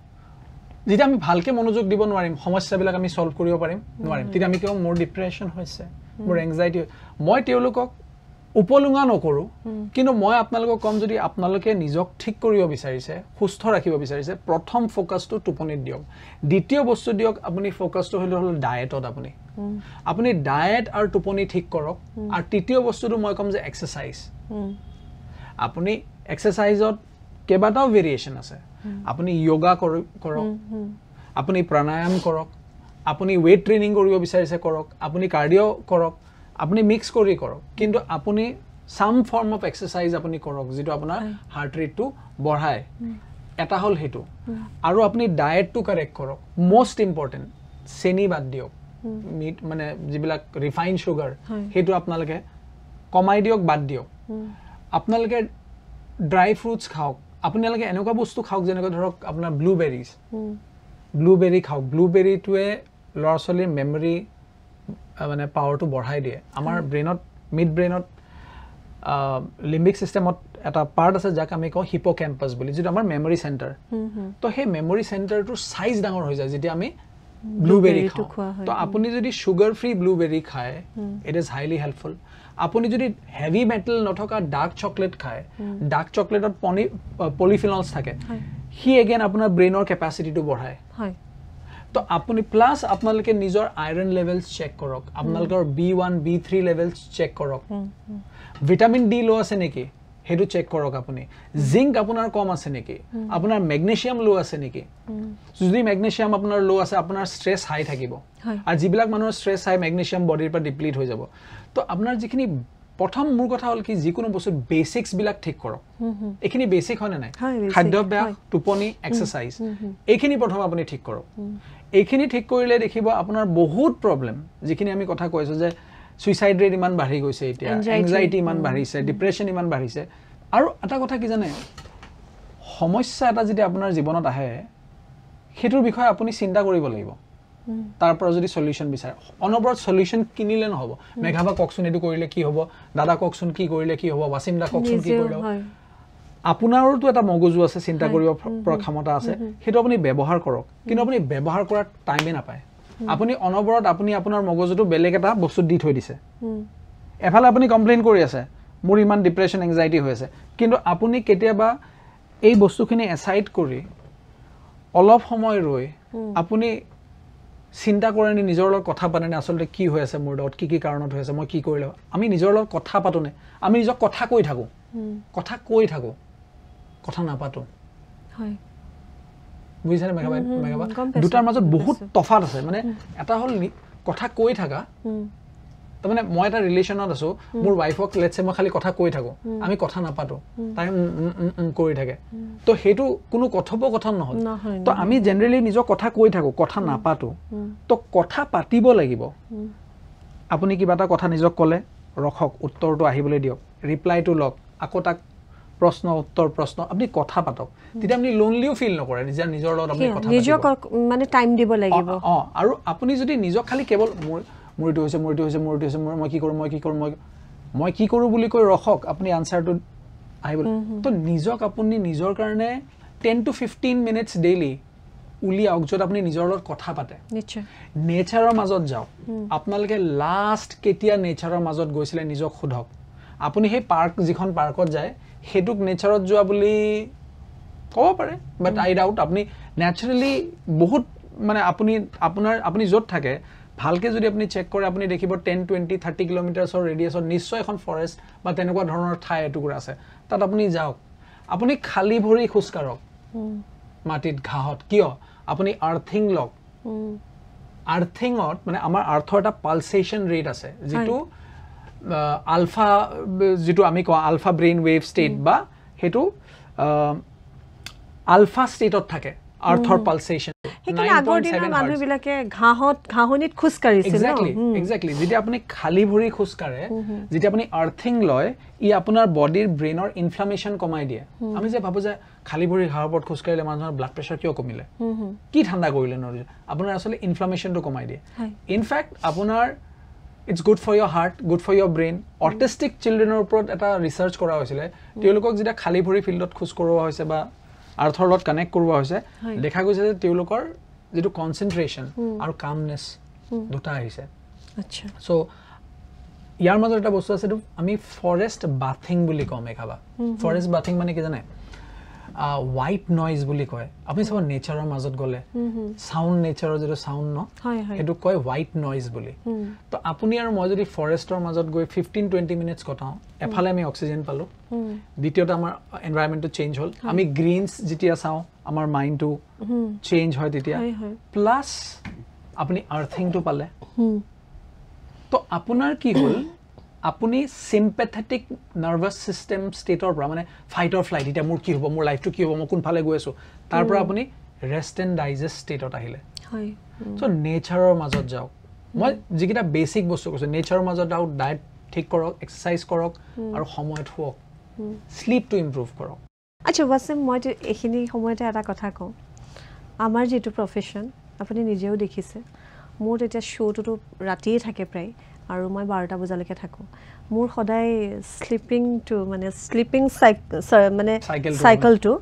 Speaker 2: যেতিয়া আমি ভালকৈ মনোযোগ দিব নোৱাৰিম সমস্যাবিলাক আমি ছল্ভ কৰিব পাৰিম নোৱাৰিম। তেতিয়া আমি কিয় মোৰ ডিপ্ৰেশ্যন হৈছে মোৰ এংজাইটি মই তেওঁলোকক উপলুঙা নকৰোঁ কিন্তু মই আপোনালোকক ক'ম যদি আপোনালোকে নিজক ঠিক কৰিব বিচাৰিছে সুস্থ ৰাখিব বিচাৰিছে প্ৰথম ফ'কাছটো টোপনিত দিয়ক। দ্বিতীয় বস্তু দিয়ক আপুনি ফ'কাছটো হ'লে হ'ল ডায়েটত আপুনি। আপুনি ডায়েট আৰু টোপনি ঠিক কৰক। আৰু তৃতীয় বস্তুটো মই ক'ম যে এক্সাৰচাইজ আপুনি এক্সাৰচাইজত কেইবাটাও ভেৰিয়েশ্যন আছে। আপুনি য়োগা কৰক আপুনি প্ৰাণায়াম কৰক আপুনি ৱেইট ট্ৰেইনিং কৰিব বিচাৰিছে কৰক আপুনি কাৰ্ডিঅ' কৰক আপুনি মিক্স কৰি কৰক। কিন্তু আপুনি চাম ফৰ্ম অফ এক্সাৰচাইজ আপুনি কৰক যিটো আপোনাৰ হাৰ্ট ৰেটটো বঢ়ায়। এটা হ'ল সেইটো। আৰু আপুনি ডায়েটটো কাৰেক্ট কৰক। মষ্ট ইম্পৰ্টেণ্ট চেনি বাদ দিয়ক। মিট মানে যিবিলাক ৰিফাইন চুগাৰ সেইটো আপোনালোকে কমাই দিয়ক বাদ দিয়ক। আপোনালোকে ড্ৰাই ফ্ৰুটছ খাওক। আপোনালোকে এনেকুৱা বস্তু খাওক যেনেকৈ ধৰক আপোনাৰ ব্লুবেৰিজ ব্লুবেৰী খাওক। ব্লুবেৰীটোৱে ল'ৰা ছোৱালীৰ মেমৰি মানে পাৱাৰটো বঢ়াই দিয়ে। আমাৰ ব্ৰেইনত মিড ব্ৰেইনত লিম্বিক ছিষ্টেমত এটা পাৰ্ট আছে যাক আমি কওঁ হিপ' কেম্পাছ বুলি যিটো আমাৰ মেমৰি চেণ্টাৰ তো সেই মেমৰি চেণ্টাৰটোৰ চাইজ ডাঙৰ হৈ যায় যেতিয়া আমি ব্লুবেৰী খাওঁ। তো আপুনি যদি চুগাৰ ফ্ৰী ব্লুবেৰী খায় ইট ইজ হাইলি হেল্পফুল আপুনি যদি হেভি মেটেল নথকা ডাৰ্ক চকলেট খায় ডাৰ্ক চকলেটত পনি পলিফিনলছ থাকে সি এগেইন আপোনাৰ ব্ৰেইনৰ কেপাচিটিটো বঢ়ায়। তো আপুনি প্লাছ আপোনালোকে নিজৰ আইৰণ লেভেলছ চেক কৰক আপোনালোকৰ B one B three levels check কৰক। ভিটামিন ডি ল' আছে নেকি? সেইটো চেক কৰক আপুনি। জিংক আপোনাৰ কম আছে নেকি? আপোনাৰ মেগনেছিয়াম ল' আছে নেকি? যদি মেগনেছিয়াম আপোনাৰ ল' আছে আপোনাৰ ষ্ট্ৰেছ হাই থাকিব। আৰু যিবিলাক মানুহৰ ষ্ট্ৰেছ হাই মেগনেছিয়াম বডিৰ পৰা ডিপ্লিট হৈ যাব। তো আপোনাৰ যিখিনি প্ৰথম মোৰ কথা হ'ল কি যিকোনো বস্তুত বেচিক্সবিলাক ঠিক কৰক। এইখিনি বেচিক হয়নে নাই? খাদ্যাভ্যাস টোপনি এক্সাৰচাইজ এইখিনি প্ৰথম আপুনি ঠিক কৰক। এইখিনি ঠিক কৰিলে দেখিব আপোনাৰ বহুত প্ৰব্লেম যিখিনি আমি কথা কৈছোঁ যে ছুইচাইড ৰেট ইমান বাঢ়ি গৈছে এতিয়া এংজাইটি ইমান বাঢ়িছে ডিপ্ৰেশ্যন ইমান বাঢ়িছে। আৰু এটা কথা কি জানে? সমস্যা এটা যেতিয়া আপোনাৰ জীৱনত আহে সেইটোৰ বিষয়ে আপুনি চিন্তা কৰিব লাগিব। তাৰ পৰা যদি চলিউশ্যন বিচাৰে অনবৰত চলিউশ্যন কিনিলে নহ'ব। মেঘাবা কওকচোন এইটো কৰিলে কি হ'ব? দাদা কওকচোন কি কৰিলে কি হ'ব? ৱাচিম দা কওকচোন কি কৰিলে আপোনাৰোতো এটা মগজু আছে চিন্তা কৰিব পৰা ক্ষমতা আছে। সেইটো আপুনি ব্যৱহাৰ কৰক। কিন্তু আপুনি ব্যৱহাৰ কৰাৰ টাইমে নাপায়। আপুনি অনবৰত আপুনি আপোনাৰ মগজুটো বেলেগ এটা বস্তুত দি থৈ দিছে। এফালে আপুনি কমপ্লেইন কৰি আছে মোৰ ইমান ডিপ্ৰেশ্যন এংজাইটি হৈ আছে। কিন্তু আপুনি কেতিয়াবা এই বস্তুখিনি এছাইড কৰি অলপ সময় ৰৈ আপুনি চিন্তা কৰেনে নিজৰ লগত কথা পাতেনে আচলতে কি হৈ আছে মোৰ লগত কি কি কাৰণত হৈ আছে মই কি কৰিলে? আমি নিজৰ লগত কথা পাতোনে আমি নিজক কথা কৈ থাকোঁ। কথা কৈ থাকোঁ। কথা নাপাতোঁ। বুজিছেনে মেঘাবাই মেঘাবা দুটাৰ মাজত বহুত তফাত আছে। মানে এটা হ'ল কথা কৈ থাকা। তাৰমানে মই এটা ৰিলেশ্যনত আছোঁ। মোৰ ৱাইফক লেটছে মই খালি কথা কৈ থাকোঁ। আমি কথা নাপাতোঁ। তাই কৰি থাকে। তো সেইটো কোনো কথোপকথন নহয় তো আমি জেনেৰেলি নিজৰ কথা কৈ থাকোঁ কথা নাপাতোঁ। তো কথা পাতিব লাগিব। আপুনি কিবা এটা কথা নিজক ক'লে ৰখক উত্তৰটো আহিবলৈ দিয়ক। ৰিপ্লাইটো লওক। আকৌ তাক প্ৰশ্ন উত্তৰ প্ৰশ্ন আপুনি কথা পাতক। তেতিয়া আপুনি লোনলিও ফিল নকৰে নিজে নিজৰ লগত আপুনি কথা নিজক
Speaker 1: মানে টাইম দিব লাগিব।
Speaker 2: অঁ আৰু আপুনি যদি নিজক খালি কেৱল মোৰ মোৰ এইটো হৈছে মোৰ এইটো হৈছে মোৰ এইটো হৈছে মোৰ মই কি কৰোঁ মই কি কৰোঁ মই মই কি কৰোঁ বুলি কৈ ৰখক আপুনি আনচাৰটো আহিব তো নিজক আপুনি নিজৰ কাৰণে ten to fifteen minutes daily উলিয়াওক য'ত আপুনি নিজৰ লগত কথা পাতে। নেচাৰৰ মাজত যাওক। আপোনালোকে লাষ্ট কেতিয়া নেচাৰৰ মাজত গৈছিলে নিজক সোধক। আপুনি সেই পাৰ্ক যিখন পাৰ্কত যায় সেইটোক নেচাৰত যোৱা বুলি ক'ব পাৰে বাট আই ডাউট আপুনি নেচাৰেলি বহুত মানে আপুনি আপোনাৰ আপুনি য'ত থাকে ভালকৈ যদি আপুনি চেক কৰে আপুনি দেখিব টেন টুৱেণ্টি থাৰ্টি কিলোমিটাৰ্ছৰ ৰেডিয়াছত নিশ্চয় এখন ফৰেষ্ট বা তেনেকুৱা ধৰণৰ ঠাই এটুকুৰা আছে। তাত আপুনি যাওক। আপুনি খালী ভৰি খোজকাঢ়ক মাটিত ঘাঁহত। কিয়? আপুনি আৰ্থিং লওক। আৰ্থিঙত মানে আমাৰ আৰ্থৰ এটা পালচেশ্যন ৰেট আছে যিটো আলফা যিটো আমি কওঁ আলফা ব্ৰেইন ৱেভ ষ্টেট বা সেইটো আলফা ষ্টেটত থাকে আৰ্থৰ পালচেশ্যন যেতিয়া আপুনি খালী ভৰি খোজকাঢ়ে যেতিয়া আপুনি আৰ্থিং লয় ই আপোনাৰ বডিৰ ব্ৰেইনৰ ইনফ্লামেশ্যন কমাই দিয়ে। আমি যে ভাবো যে খালী ভৰি ঘাঁহৰ ওপৰত খোজকাঢ়িলে মানুহৰ ব্লাড প্ৰেছাৰ কিয় কমিলে? কি ঠাণ্ডা কৰিলে নৰি আপোনাৰ আচলতে ইনফ্লামেশ্যনটো কমাই দিয়ে। ইনফেক্ট আপোনাৰ it's good for your heart good for your brain autistic চিলড্ৰেনৰ ওপৰত এটা ৰিচাৰ্চ কৰা হৈছিলে। তেওঁলোকক যেতিয়া খালী ভৰি ফিল্ডত খোজ কৰোৱা হৈছে বা আৰ্থৰ লগত কানেক্ট কৰোৱা হৈছে দেখা গৈছে যে তেওঁলোকৰ যিটো কনচেনট্ৰেশ্যন আৰু কামনেছ দুটা আহিছে। চ' ইয়াৰ মাজত এটা বস্তু আছে আমি ফৰেষ্ট বাথিং বুলি কওঁ মেঘাবা। ফৰেষ্ট বাথিং মানে কি জানে? হোৱাইট নইজ বুলি কয়। আপুনি চাব নেচাৰৰ মাজত গ'লে চাউণ্ড নেচাৰৰ যিটো চাউণ্ড ন সেইটো কয় হোৱাইট নইজ বুলি। তো আপুনি আৰু মই যদি ফৰেষ্টৰ মাজত গৈ ফিফটিন টুৱেণ্টি মিনিটছ কটাওঁ এফালে আমি অক্সিজেন পালোঁ। দ্বিতীয়তে আমাৰ এনভাইৰমেণ্টটো চেঞ্জ হ'ল। আমি গ্ৰীণছ যেতিয়া চাওঁ আমাৰ মাইণ্ডটো চেঞ্জ হয় তেতিয়া। প্লাছ আপুনি আৰ্থিংটো পালে। তো তো আপোনাৰ কি হ'ল আপুনি চিম্পেথেটিক নাৰ্ভাছ ছিষ্টেম ষ্টেটৰ পৰা মানে ফাইট অৰ ফ্লাইট এতিয়া মোৰ কি হ'ব মোৰ লাইফটো কি হ'ব মই কোনফালে গৈ আছোঁ তাৰ পৰা আপুনি ৰেষ্ট এণ্ড ডাইজেষ্ট ষ্টেটত আহিলে। চ' নেচাৰৰ মাজত যাওক। মই যিকেইটা বেচিক বস্তু কৈছোঁ নেচাৰৰ মাজত যাওক ডায়েট ঠিক কৰক এক্সাৰচাইজ কৰক আৰু সময়ত শুৱক শ্লিপটো ইম্প্ৰুভ কৰক।
Speaker 1: আচ্ছা ৱাচিম মই এইখিনি সময়তে এটা কথা কওঁ। আমাৰ যিটো প্ৰফেশ্যন আপুনি নিজেও দেখিছে মোৰ তেতিয়া শ্ব'টোতো ৰাতিয়ে থাকে প্ৰায়। আৰু মই বাৰটা বজালৈকে থাকোঁ। মোৰ সদায় শ্লিপিংটো মানে শ্লিপিং মানে চাইকেলটো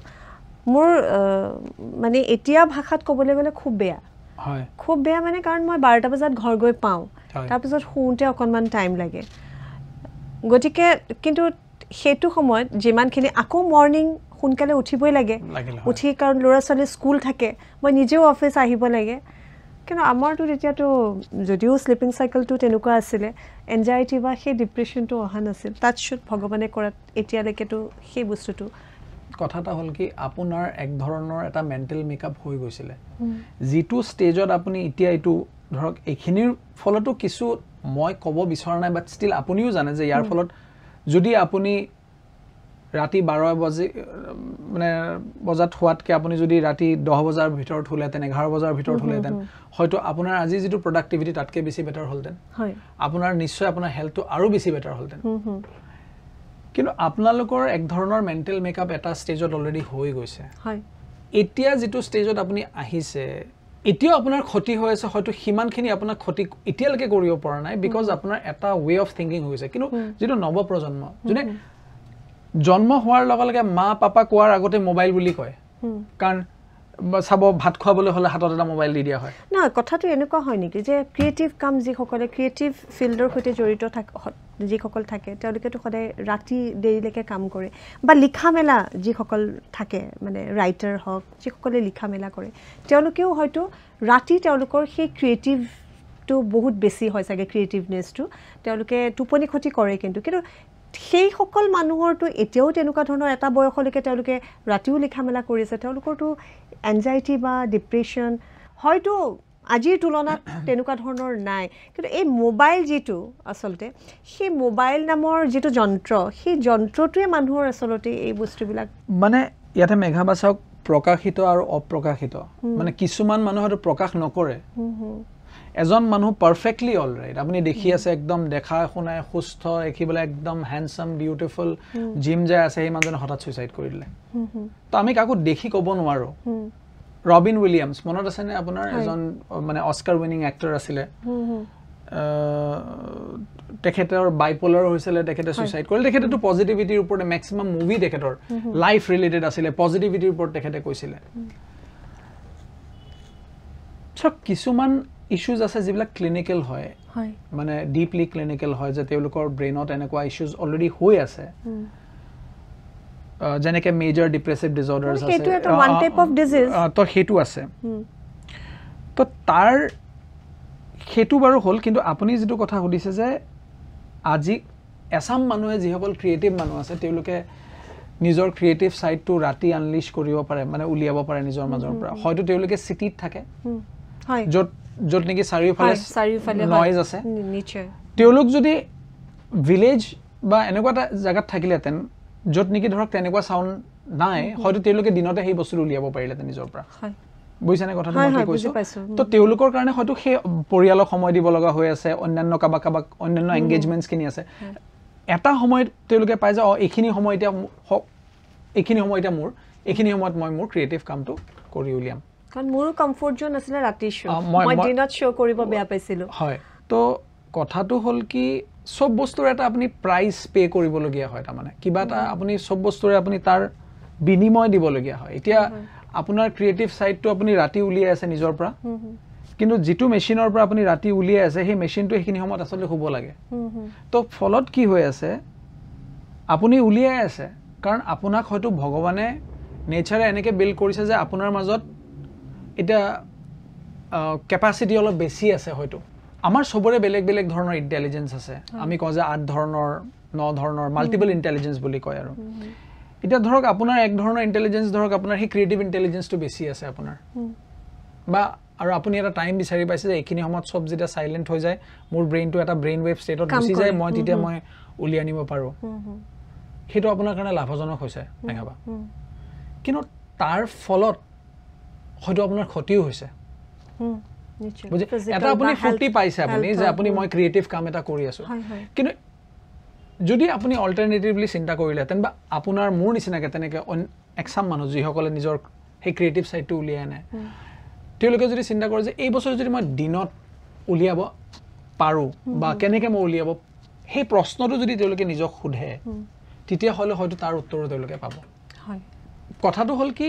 Speaker 1: মোৰ মানে এতিয়া ভাষাত ক'বলৈ গ'লে খুব বেয়া। খুব বেয়া মানে কাৰণ মই বাৰটা বজাত ঘৰ গৈ পাওঁ। তাৰপিছত শুওঁতে অকণমান টাইম লাগে। গতিকে কিন্তু সেইটো সময়ত যিমানখিনি আকৌ মৰ্ণিং সোনকালে উঠিবই লাগে। উঠি কাৰণ ল'ৰা ছোৱালী স্কুল থাকে মই নিজেও অফিচ আহিব লাগে। কিন্তু আমাৰতো তেতিয়াতো যদিও শ্লিপিং চাইকেলটো তেনেকুৱা আছিলে এনজাইটি বা সেই ডিপ্ৰেশ্যনটো অহা নাছিল তাত শ্বুট ভগৱানে কৰাত এতিয়ালৈকেতো সেই বস্তুটো।
Speaker 2: কথা এটা হ'ল কি আপোনাৰ এক ধৰণৰ এটা মেণ্টেল মেকআপ হৈ গৈছিলে। যিটো ষ্টেজত আপুনি এতিয়া এইটো ধৰক এইখিনিৰ ফলতো কিছু মই ক'ব বিচৰা নাই বাট ষ্টিল আপুনিও জানে যে ইয়াৰ ফলত যদি আপুনি ৰাতি বাৰ বাজি মানে বজাত হোৱাতকৈ আপুনি যদি ৰাতি দহ বজাৰ ভিতৰত শুলেহেঁতেন এঘাৰ বজাৰ ভিতৰত শুলেহেঁতেন হয়তো আপোনাৰ আজি যিটো প্ৰডাক্টিভিটি তাতকৈ বেছি বেটাৰ হ'লহেঁতেন। আপোনাৰ নিশ্চয় আপোনাৰ হেল্থটো আৰু বেছি বেটাৰ হ'লহেঁতেন। কিন্তু আপোনালোকৰ এক ধৰণৰ মেণ্টেল মেকআপ এটা ষ্টেজত অলৰেডি হৈ গৈছে। এতিয়া যিটো ষ্টেজত আপুনি আহিছে এতিয়াও আপোনাৰ ক্ষতি হৈ আছে হয়তো সিমানখিনি আপোনাৰ ক্ষতি এতিয়ালৈকে কৰিব পৰা নাই বিকজ আপোনাৰ এটা ৱে অফ থিংকিং হৈছে কিন্তু যিটো নৱপ্ৰজন্ম যোনে জন্ম হোৱাৰ লগে লগে মা পাপা কোৱাৰ আগতে মোবাইল বুলি কয়। কাৰণ চাব ভাত খুৱাবলৈ হ'লে হাতত এটা মোবাইল দি দিয়া হয়।
Speaker 1: নহয় কথাটো এনেকুৱা হয় নেকি যে ক্ৰিয়েটিভ কাম যিসকলে ক্ৰিয়েটিভ ফিল্ডৰ সৈতে জড়িত থাক যিসকল থাকে তেওঁলোকেতো সদায় ৰাতি দেৰিলৈকে কাম কৰে বা লিখা মেলা যিসকল থাকে মানে ৰাইটাৰ হওক যিসকলে লিখা মেলা কৰে তেওঁলোকেও হয়তো ৰাতি তেওঁলোকৰ সেই ক্ৰিয়েটিভটো বহুত বেছি হয় চাগে ক্ৰিয়েটিভনেছটো তেওঁলোকে টোপনি ক্ষতি কৰে কিন্তু কিন্তু সেইসকল মানুহৰতো এতিয়াও তেনেকুৱা ধৰণৰ এটা বয়সলৈকে তেওঁলোকে ৰাতিও লিখা মেলা কৰিছে। তেওঁলোকৰতো এনজাইটি বা ডিপ্ৰেশ্যন হয়তো আজিৰ তুলনাত তেনেকুৱা ধৰণৰ নাই। কিন্তু এই মোবাইল যিটো আচলতে সেই মোবাইল নামৰ যিটো যন্ত্ৰ সেই যন্ত্ৰটোৱে মানুহৰ আচলতে এই বস্তুবিলাক
Speaker 2: মানে ইয়াতে মেঘাবাচক প্ৰকাশিত আৰু অপ্ৰকাশিত। মানে কিছুমান মানুহে প্ৰকাশ নকৰে। এজন মানুহ পাৰফেক্টলি অল ৰাইট আপুনি দেখি আছে একদম দেখা শুনাই সুস্থ দেখিবলৈ একদম হেণ্ডচাম বিউটিফুল জিম যাই আছে সেই মানুহজনে হঠাৎ চুইচাইড কৰি দিলে। তো আমি কাকো দেখি ক'ব নোৱাৰোঁ। ৰবিন উইলিয়ামছ মনত আছেনে আপোনাৰ? এজন মানে অস্কাৰ উইনিং এক্টৰ আছিলে। তেখেতৰ বাইপলাৰ হৈছিলে তেখেতে চুইচাইড কৰিলে। তেখেতেতো পজিটিভিটিৰ ওপৰতে মেক্সিমাম মুভি তেখেতৰ লাইফ ৰিলেটেড আছিলে পজিটিভিটিৰ ওপৰত তেখেতে কৈছিলে। কিছুমান ইছ্যুজ আছে যিবিলাক ক্লিনিকেল হয়। মানে ডিপলি ক্লিনিকেল হয় যে তেওঁলোকৰ ব্ৰেইনত এনেকুৱা ইছ্যুজ অলৰেডি হৈ আছে। যেনেকে মেজৰ ডিপ্ৰেছিভ ডিজৰ্ডাৰ্ছ আছে। তো সেইটো আছে। তো তাৰ সেইটো বাৰু হ'ল কিন্তু আপুনি যিটো কথা সুধিছে যে আজি এছাম মানুহে যিসকল ক্ৰিয়েটিভ মানুহ আছে তেওঁলোকে নিজৰ ক্ৰিয়েটিভ ছাইডটো ৰাতি আনলিছ কৰিব পাৰে মানে উলিয়াব পাৰে নিজৰ মাজৰ পৰা। হয়তো তেওঁলোকে চিটিত থাকে। য'ত য'ত নেকি চাৰিওফালে নইজ আছে। তেওঁলোক যদি ভিলেজ বা এনেকুৱা এটা জেগাত থাকিলেহেঁতেন য'ত নেকি ধৰক তেনেকুৱা চাউণ্ড নাই হয়তো তেওঁলোকে দিনতে সেই বস্তুটো উলিয়াব পাৰিলেহেঁতেন নিজৰ পৰা। বুজিছেনে কথাটো মই কি কৈছোঁ? তো তেওঁলোকৰ কাৰণে হয়তো সেই পৰিয়ালক সময় দিব লগা হৈ আছে অন্যান্য কাৰোবাক কাৰোবাক অন্যান্য এংগেজমেণ্টছখিনি আছে। এটা সময়ত তেওঁলোকে পাই যে অঁ এইখিনি সময় এতিয়া এইখিনি সময় এতিয়া মোৰ এইখিনি সময়ত মই মোৰ ক্ৰিয়েটিভ কামটো কৰি উলিয়াম।
Speaker 1: কাৰণ মোৰো কমফৰ্ট জ'ন আছিলে ৰাতি শ্ব' মই দিনত শ্ব' কৰিব বেয়া পাইছিলোঁ।
Speaker 2: হয়। তো কথাটো হ'ল কি চব বস্তুৰে এটা আপুনি প্ৰাইচ পে' কৰিবলগীয়া হয় তাৰমানে। কিবা এটা আপুনি চব বস্তুৰে আপুনি তাৰ বিনিময় দিবলগীয়া হয়। এতিয়া আপোনাৰ ক্ৰিয়েটিভ ছাইডটো আপুনি ৰাতি উলিয়াই আছে নিজৰ পৰা। কিন্তু যিটো মেচিনৰ পৰা আপুনি ৰাতি উলিয়াই আছে সেই মেচিনটো সেইখিনি সময়ত আচলতে শুব লাগে। তো ফলত কি হৈ আছে আপুনি উলিয়াই আছে। কাৰণ আপোনাক হয়তো ভগৱানে নেচাৰে এনেকৈ বিল্ড কৰিছে যে আপোনাৰ মাজত এতিয়া কেপাচিটি অলপ বেছি আছে হয়তো। আমাৰ চবৰে বেলেগ বেলেগ ধৰণৰ ইণ্টেলিজেঞ্চ আছে। আমি কওঁ যে আঠ ধৰণৰ ন ধৰণৰ মাল্টিপল ইণ্টেলিজেঞ্চ বুলি কয় আৰু। এতিয়া ধৰক আপোনাৰ এক ধৰণৰ ইণ্টেলিজেঞ্চ ধৰক আপোনাৰ সেই ক্ৰিয়েটিভ ইণ্টেলিজেঞ্চটো বেছি আছে আপোনাৰ। বা আৰু আপুনি এটা টাইম বিচাৰি পাইছে যে এইখিনি সময়ত চব যেতিয়া চাইলেণ্ট হৈ যায় মোৰ ব্ৰেইনটো এটা ব্ৰেইন ৱেভ ষ্টেটত গুচি যায় মই তেতিয়া মই উলিয়াই আনিব পাৰোঁ। সেইটো আপোনাৰ কাৰণে লাভজনক হৈছে মেঘাবা কিন্তু তাৰ ফলত হয়তো আপোনাৰ ক্ষতিও হৈছে। এটা আপুনি ফূৰ্তি পাইছে আপুনি যে আপুনি মই ক্ৰিয়েটিভ কাম এটা কৰি আছোঁ। কিন্তু যদি আপুনি অল্টাৰনেটিভলি চিন্তা কৰিলেহেঁতেন বা আপোনাৰ মোৰ নিচিনাকৈ তেনেকৈ মানুহ যিসকলে নিজৰ সেই ক্ৰিয়েটিভ ছাইডটো উলিয়াই আনে তেওঁলোকে যদি চিন্তা কৰে যে এই বছৰ যদি মই দিনত উলিয়াব পাৰোঁ বা কেনেকৈ মই উলিয়াব সেই প্ৰশ্নটো যদি তেওঁলোকে নিজক সোধে তেতিয়াহ'লে হয়তো তাৰ উত্তৰো তেওঁলোকে পাব। কথাটো হ'ল কি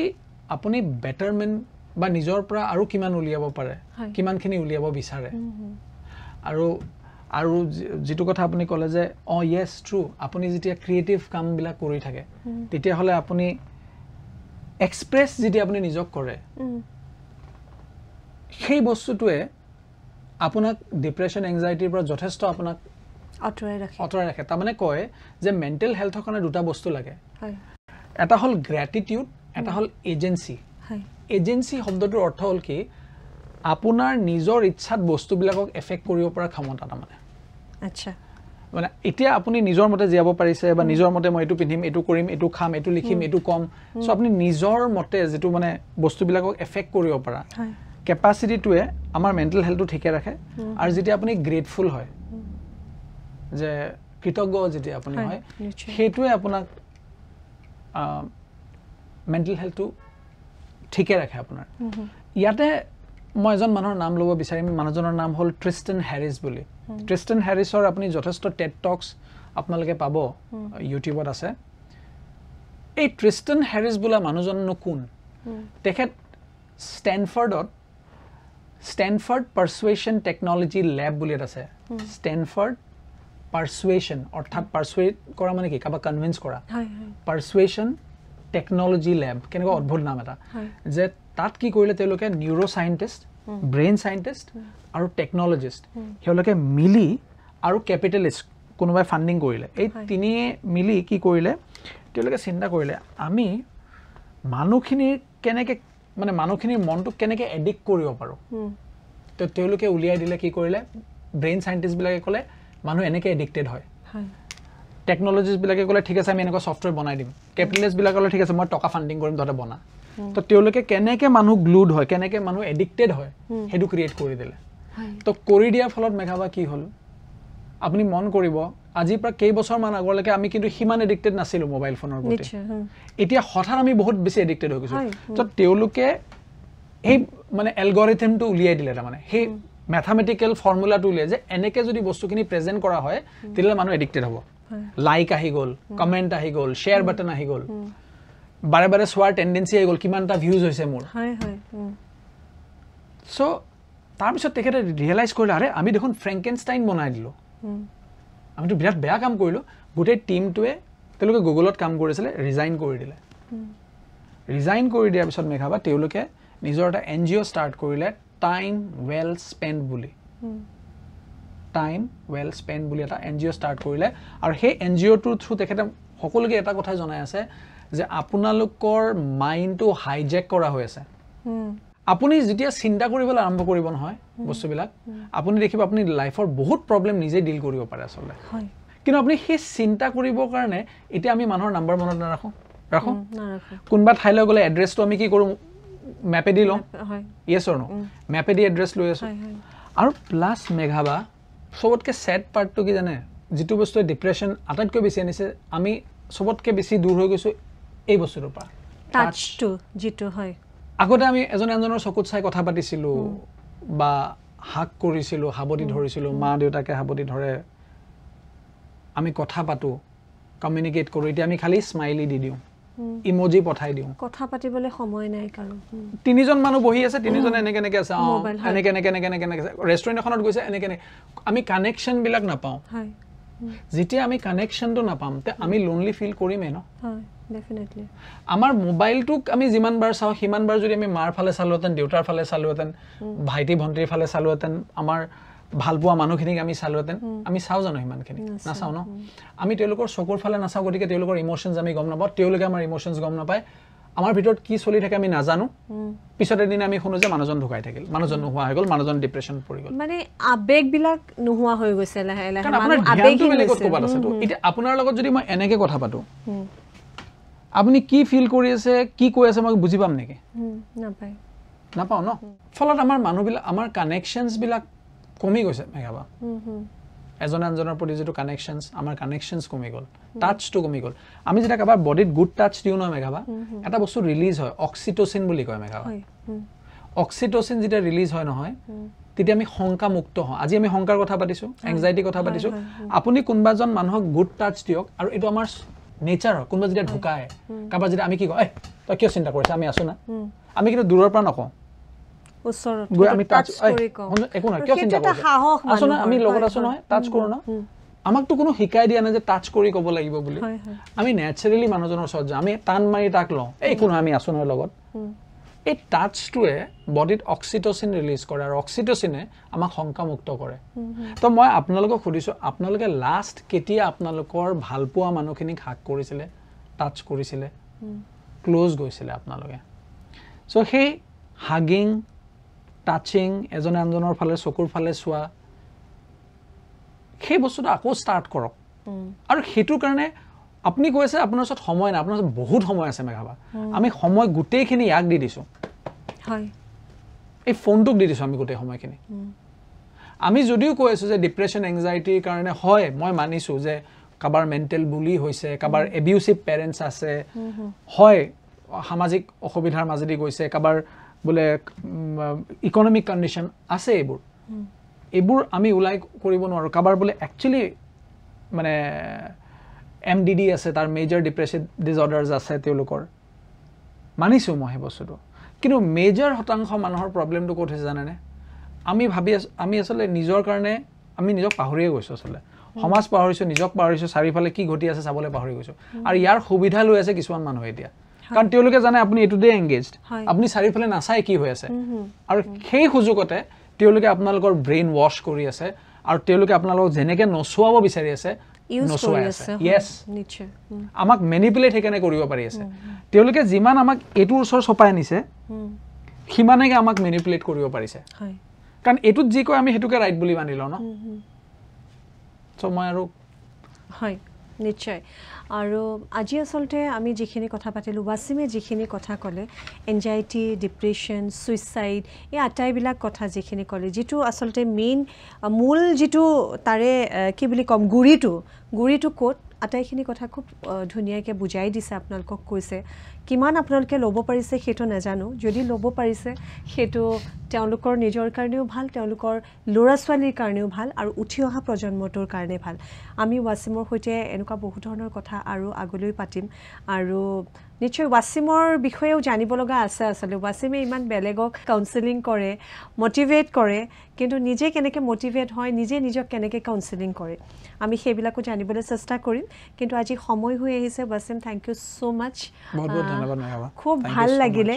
Speaker 2: আপুনি বেটাৰমেণ্ট বা নিজৰ পৰা আৰু কিমান উলিয়াব পাৰে কিমানখিনি উলিয়াব বিচাৰে। আৰু আৰু যিটো কথা আপুনি ক'লে যে অঁ য়েছ ট্ৰু আপুনি যেতিয়া ক্ৰিয়েটিভ কামবিলাক কৰি থাকে তেতিয়াহ'লে আপুনি এক্সপ্ৰেছ যেতিয়া আপুনি নিজক কৰে সেই বস্তুটোৱে আপোনাক ডিপ্ৰেশ্যন এংজাইটিৰ পৰা যথেষ্ট আপোনাক
Speaker 1: আঁতৰাই ৰাখে।
Speaker 2: আঁতৰাই ৰাখে। তাৰমানে কয় যে মেণ্টেল হেল্থৰ কাৰণে দুটা বস্তু লাগে। এটা হ'ল গ্ৰেটিটিউড এটা হ'ল এজেঞ্চি এজেঞ্চি শব্দটোৰ অৰ্থ হ'ল কি? আপোনাৰ নিজৰ ইচ্ছাত বস্তুবিলাকক এফেক্ট কৰিব পৰা ক্ষমতা তাৰমানে।
Speaker 1: আচ্ছা।
Speaker 2: মানে এতিয়া আপুনি নিজৰ মতে জীয়াব পাৰিছে বা নিজৰ মতে মই এইটো পিন্ধিম এইটো কৰিম এইটো খাম এইটো লিখিম এইটো ক'ম। চ' আপুনি নিজৰ মতে যিটো মানে বস্তুবিলাকক এফেক্ট কৰিব পৰা কেপাচিটিটোৱে আমাৰ মেণ্টেল হেল্থটো ঠিকে ৰাখে আৰু যেতিয়া আপুনি গ্ৰেটফুল হয় যে কৃতজ্ঞ যেতিয়া আপুনি হয় সেইটোৱে আপোনাক মেণ্টেল হেল্থটো ঠিকে ৰাখে আপোনাৰ। ইয়াতে মই এজন মানুহৰ নাম ল'ব বিচাৰিম মানুহজনৰ নাম হ'ল ট্ৰিষ্টেন হেৰিছ বুলি। ট্ৰিষ্টেন হেৰিছৰ আপুনি যথেষ্ট টেট টক্স আপোনালোকে পাব ইউটিউবত আছে। এই ট্ৰিষ্টেন হেৰিছ বোলা মানুহজননো কোন? তেখেত ষ্টেনফৰ্ডত ষ্টেনফৰ্ড পাৰ্চুৱেশ্যন টেকনলজি লেব বুলি এটা আছে। ষ্টেনফৰ্ড পাৰ্চুৱেশ্যন অৰ্থাৎ পাৰ্চুৱেট কৰা মানে কি? কাৰোবাক কনভিন্স কৰা। পাৰ্চুৱেশ্যন টেকনলজি লেব কেনেকুৱা অদ্ভুত নাম এটা যে তাত কি কৰিলে তেওঁলোকে নিউৰ' চাইণ্টিষ্ট ব্ৰেইন চাইণ্টিষ্ট আৰু টেকনলজিষ্ট তেওঁলোকে মিলি আৰু কেপিটেলিষ্ট কোনোবাই ফাণ্ডিং কৰিলে। এই তিনিয়ে মিলি কি কৰিলে তেওঁলোকে চিন্তা কৰিলে আমি মানুহখিনিৰ কেনেকৈ মানে মানুহখিনিৰ মনটোক কেনেকৈ এডিক্ট কৰিব পাৰোঁ। তো তেওঁলোকে উলিয়াই দিলে কি কৰিলে ব্ৰেইন চাইণ্টিষ্টবিলাকে ক'লে মানুহ এনেকৈ এডিক্টেড হয়। টেকনলজিষ্টবিলাকে ক'লে ঠিক আছে আমি এনেকুৱা ছফ্টৱেৰ বনাই দিম। কেপিটেলিষ্টবিলাকে ক'লে ঠিক আছে মই টকা ফাণ্ডিং কৰিম তহঁতে বনা। তো তেওঁলোকে কেনেকৈ মানুহ গ্লুড হয় কেনেকৈ মানুহ এডিক্টেড হয় সেইটো ক্ৰিয়েট কৰি দিলে। তো কৰি দিয়াৰ ফলত মেঘাবা কি হ'ল? আপুনি মন কৰিব আজিৰ পৰা কেইবছৰমান আগলৈকে আমি কিন্তু সিমান এডিক্টেড নাছিলোঁ মোবাইল ফোনৰ প্ৰতি। এতিয়া হঠাৎ আমি বহুত বেছি এডিক্টেড হৈ গৈছোঁ। তো তেওঁলোকে সেই মানে এলগৰিথিমটো উলিয়াই দিলে তাৰমানে। সেই মেথামেটিকেল ফৰ্মুলাটো উলিয়াই যে এনেকৈ যদি বস্তুখিনি প্ৰেজেণ্ট কৰা হয় তেতিয়াহ'লে মানুহ এডিক্টেড হ'ব। লাইক আহি গ'ল কমেণ্ট আহি গ'ল শ্বেয়াৰ বাটন আহি গ'ল। বাৰে বাৰে চোৱাৰ টেণ্ডেঞ্চি আহি গ'ল কিমানটা ভিউজ হৈছে মোৰ। চ' তাৰপিছত তেখেতে ৰিয়েলাইজ কৰিলে আৰে আমি দেখোন ফ্ৰেংকেনষ্টাইন বনাই দিলোঁ। আমিতো বিৰাট বেয়া কাম কৰিলোঁ। গোটেই টীমটোৱে তেওঁলোকে গুগলত কাম কৰিছিলে ৰিজাইন কৰি দিলে। ৰিজাইন কৰি দিয়াৰ পিছত মেঘাবা তেওঁলোকে নিজৰ এটা এন জি অ' ষ্টাৰ্ট কৰিলে টাইম ৱেল স্পেণ্ড বুলি। টাইম ৱেল স্পেণ্ড বুলি এটা এন জি অ' ষ্টাৰ্ট কৰিলে। আৰু সেই এন জি অ'টোৰ থ্ৰু তেখেতে সকলোকে এটা কথাই জনাই আছে যে আপোনালোকৰ মাইণ্ডটো হাইজেক কৰা হৈ আছে। আপুনি যেতিয়া চিন্তা কৰিবলৈ আৰম্ভ কৰিব নহয় বস্তুবিলাক আপুনি দেখিব আপুনি লাইফৰ বহুত প্ৰব্লেম নিজে ডিল কৰিব পাৰে আচলতে। কিন্তু আপুনি সেই চিন্তা কৰিবৰ কাৰণে এতিয়া আমি মানুহৰ নাম্বাৰ মনত নাৰাখোঁ। ৰাখোঁ? কোনোবা ঠাইলৈ গ'লে এড্ৰেছটো আমি কি কৰোঁ? মেপেদি লওঁ? য়েছৰ ন মেপেদি এড্ৰেছ লৈ আছোঁ। আৰু প্লাছ মেঘাবা চবতকৈ ছেড পাৰ্টটো কি জানে? যিটো বস্তুৱে ডিপ্ৰেশ্যন আটাইতকৈ বেছি আনিছে আমি চবতকৈ বেছি দূৰ হৈ গৈছোঁ এই বস্তুটোৰ পৰা।
Speaker 1: টাচটো যিটো হয়।
Speaker 2: আগতে আমি এজন এজনৰ চকুত চাই কথা পাতিছিলোঁ বা হাক কৰিছিলোঁ সাৱটি ধৰিছিলোঁ মা দেউতাকে সাৱটি ধৰে। আমি কথা পাতোঁ কমিউনিকেট কৰোঁ এতিয়া আমি খালি স্মাইলি দি দিওঁ। ইমজি পঠাই দিওঁ।
Speaker 1: কথা পাতিবলৈ সময় নাই কাৰণ
Speaker 2: তিনিজন মানুহ বহি আছে তিনিজনে এনেকে এনেকে আছে এনেকে এনেকে এনেকে এনেকে এনেকে ৰেষ্টুৰেণ্ট এখনত গৈছে এনেকে এনেকে আমি কানেকশ্যনবিলাক নাপাওঁ। যেতিয়া আমি কানেকশ্যনটো নাপাম তে আমি লোনলি ফিল কৰিমেই ন? আমাৰ মোবাইলটোক আমি যিমান বাৰ চাওঁ সিমান বাৰ যদি আমি মাৰ ফালে চালোহেঁতেন দেউতাৰ ফালে চালোহেঁতেন ভাইটি ভণ্টিৰ ফালে চালোহেঁতেন আমাৰ ভাল পোৱা মানুহখিনিক আমি চালোহেঁতেন আমি চাওঁ জানো সিমানখিনি? নাচাওঁ ন? আমি তেওঁলোকৰ চকুৰ ফালে নাচাওঁ গতিকে তেওঁলোকৰ ইম'শ্যনছ আমি গম নাপাওঁ তেওঁলোকে আমাৰ ইম'শ্যনছ গম নাপায়। আমাৰ ভিতৰত কি চলি থাকে আমি নাজানো। পিছত এদিন আমি শুনো যে মানুহজন ঢুকাই থাকিল মানুহজন নোহোৱা হৈ গ'ল মানুহজন ডিপ্ৰেশ্যন পৰি গ'ল।
Speaker 1: মানে আৱেগবিলাক নোহোৱা হৈ গৈছে লাহে লাহে
Speaker 2: এতিয়া আপোনাৰ লগত যদি মই এনেকে কথা পাতো আপুনি কি ফিল কৰি আছে কি কৈ আছে মই বুজি পাম নেকি? নাপায়। নাপাওঁ ন? ফলত আমাৰ মানুহবিলাক আমাৰ কানেকশ্যনছবিলাক কমি গৈছে মেঘাবা এজনে আনজনৰ প্ৰতি যিটো কানেকশ্যনছ আমাৰ কানেকশ্যনছ কমি গ'ল টাচটো কমি গ'ল। আমি যেতিয়া কাৰোবাৰ বডিত গুড টাচ দিওঁ নহয় মেঘাবা এটা বস্তু ৰিলিজ হয় অক্সিটচিন বুলি কয় মেঘাবা অক্সিটচিন যেতিয়া ৰিলিজ হয় নহয় তেতিয়া আমি শংকামুক্ত হওঁ। আজি আমি শংকাৰ কথা পাতিছোঁ এংজাইটিৰ কথা পাতিছোঁ। আপুনি কোনোবা এজন মানুহক গুড টাচ দিয়ক আৰু এইটো আমাৰ নেচাৰ হয়। কোনোবা যেতিয়া ঢুকায় কাৰোবাৰ যেতিয়া আমি কি কওঁ এই তই কিয় চিন্তা কৰিছা? আমি আছোঁ না? আমি কিন্তু দূৰৰ পৰা নকওঁ। আমি লগত আছো নহয় টাচ কৰো ন? আমাকতো কোনো শিকাই দিয়া নাই যে টাচ কৰি ক'ব লাগিব বুলি। আমি নেচাৰেলি মানুহজনৰ ওচৰত যাওঁ আমি টান মাৰি তাক লওঁ। এই কোনো আমি আছো নহয় লগত এই টাচটোৱে বডিত অক্সিটচিন ৰিলিজ কৰে আৰু অক্সিটচিনে আমাক শংকামুক্ত কৰে। তো মই আপোনালোকক সুধিছোঁ আপোনালোকে লাষ্ট কেতিয়া আপোনালোকৰ ভালপোৱা মানুহখিনিক হাক কৰিছিলে টাচ কৰিছিলে? ক্ল'জ গৈছিলে আপোনালোকে। চ' সেই হাগিং টাচিং এজনে আনজনৰ ফালে চকুৰ ফালে চোৱা সেই বস্তুটো আকৌ ষ্টাৰ্ট কৰক। আৰু সেইটোৰ কাৰণে আপুনি কৈছে আপোনাৰ ওচৰত সময় নাই আপোনাৰ ওচৰত বহুত সময় আছে মেঘাবা। আমি সময় গোটেইখিনি ইয়াক দি দিছোঁ। এই ফোনটোক দি দিছোঁ আমি গোটেই সময়খিনি। আমি যদিও কৈ আছোঁ যে ডিপ্ৰেশ্যন এংজাইটিৰ কাৰণে হয় মই মানিছোঁ যে কাৰোবাৰ মেণ্টেল বুলি হৈছে কাৰোবাৰ এবিউচিভ পেৰেণ্টছ আছে হয় সামাজিক অসুবিধাৰ মাজেদি গৈছে কাৰোবাৰ বোলে ইকনমিক কণ্ডিশ্যন আছে এইবোৰ। এইবোৰ আমি ওলাই কৰিব নোৱাৰোঁ। কাৰোবাৰ বোলে একচুৱেলি মানে এম ডি ডি আছে তাৰ মেজৰ ডিপ্ৰেছিভ ডিজৰ্ডাৰ্ছ আছে তেওঁলোকৰ। মানিছোঁ মই সেই বস্তুটো। কিন্তু মেজৰ শতাংশ মানুহৰ প্ৰব্লেমটো ক'ত হৈছে জানেনে? আমি ভাবি আছোঁ আমি আচলতে নিজৰ কাৰণে আমি নিজক পাহৰিয়ে গৈছোঁ আচলতে। সমাজ পাহৰিছোঁ নিজক পাহৰিছোঁ চাৰিওফালে কি ঘটি আছে চাবলৈ পাহৰি গৈছোঁ। আৰু ইয়াৰ সুবিধা লৈ আছে কিছুমান মানুহে এতিয়া। কাৰণ তেওঁলোকে জানে আপুনি এইটোতে এংগেজ আপুনি চাৰিওফালে নাচাই কি হৈ আছে। আৰু সেই সুযোগতে তেওঁলোকে আপোনালোকৰ ব্ৰেইন ৱাছ কৰি আছে আৰু তেওঁলোকে আপোনালোকক যেনেকে নচুৱাব বিচাৰি আছে আমাক মেনিপুলেট সেইকাৰণে কৰিব পাৰি আছে। তেওঁলোকে যিমান আমাক এইটোৰ ওচৰ চপাই আনিছে সিমানেকে আমাক মেনিপুলেট কৰিব পাৰিছে। কাৰণ এইটোত যি কয় আমি সেইটোকে ৰাইট বুলি মানি লওঁ ন। চ' মই আৰু
Speaker 1: হয় নিশ্চয়। আৰু আজি আচলতে আমি যিখিনি কথা পাতিলোঁ ৱাছিমে যিখিনি কথা ক'লে এনজাইটি ডিপ্ৰেশ্যন ছুইচাইড এই আটাইবিলাক কথা যিখিনি ক'লে যিটো আচলতে মেইন মূল যিটো তাৰে কি বুলি ক'ম গুৰিটো গুৰিটো ক'ত? আটাইখিনি কথা খুব ধুনীয়াকৈ বুজাই দিছে আপোনালোকক কৈছে। কিমান আপোনালোকে ল'ব পাৰিছে সেইটো নাজানো। যদি ল'ব পাৰিছে সেইটো তেওঁলোকৰ নিজৰ কাৰণেও ভাল তেওঁলোকৰ ল'ৰা ছোৱালীৰ কাৰণেও ভাল আৰু উঠি অহা প্ৰজন্মটোৰ কাৰণে ভাল। আমি ৱাছিমৰ সৈতে এনেকুৱা বহু ধৰণৰ কথা আৰু আগলৈ পাতিম আৰু নিশ্চয় ৱাছিমৰ বিষয়েও জানিব লগা আছে আচলতে। ৱাছিমে ইমান বেলেগক কাউন্সেলিং কৰে মটিভেট কৰে কিন্তু নিজে কেনেকৈ মটিভেট হয় নিজে নিজক কেনেকৈ কাউন্সেলিং কৰে আমি সেইবিলাকো জানিবলৈ চেষ্টা কৰিম। কিন্তু আজি সময় হৈ আহিছে Wasim thank you so' much খুব ভাল লাগিলে।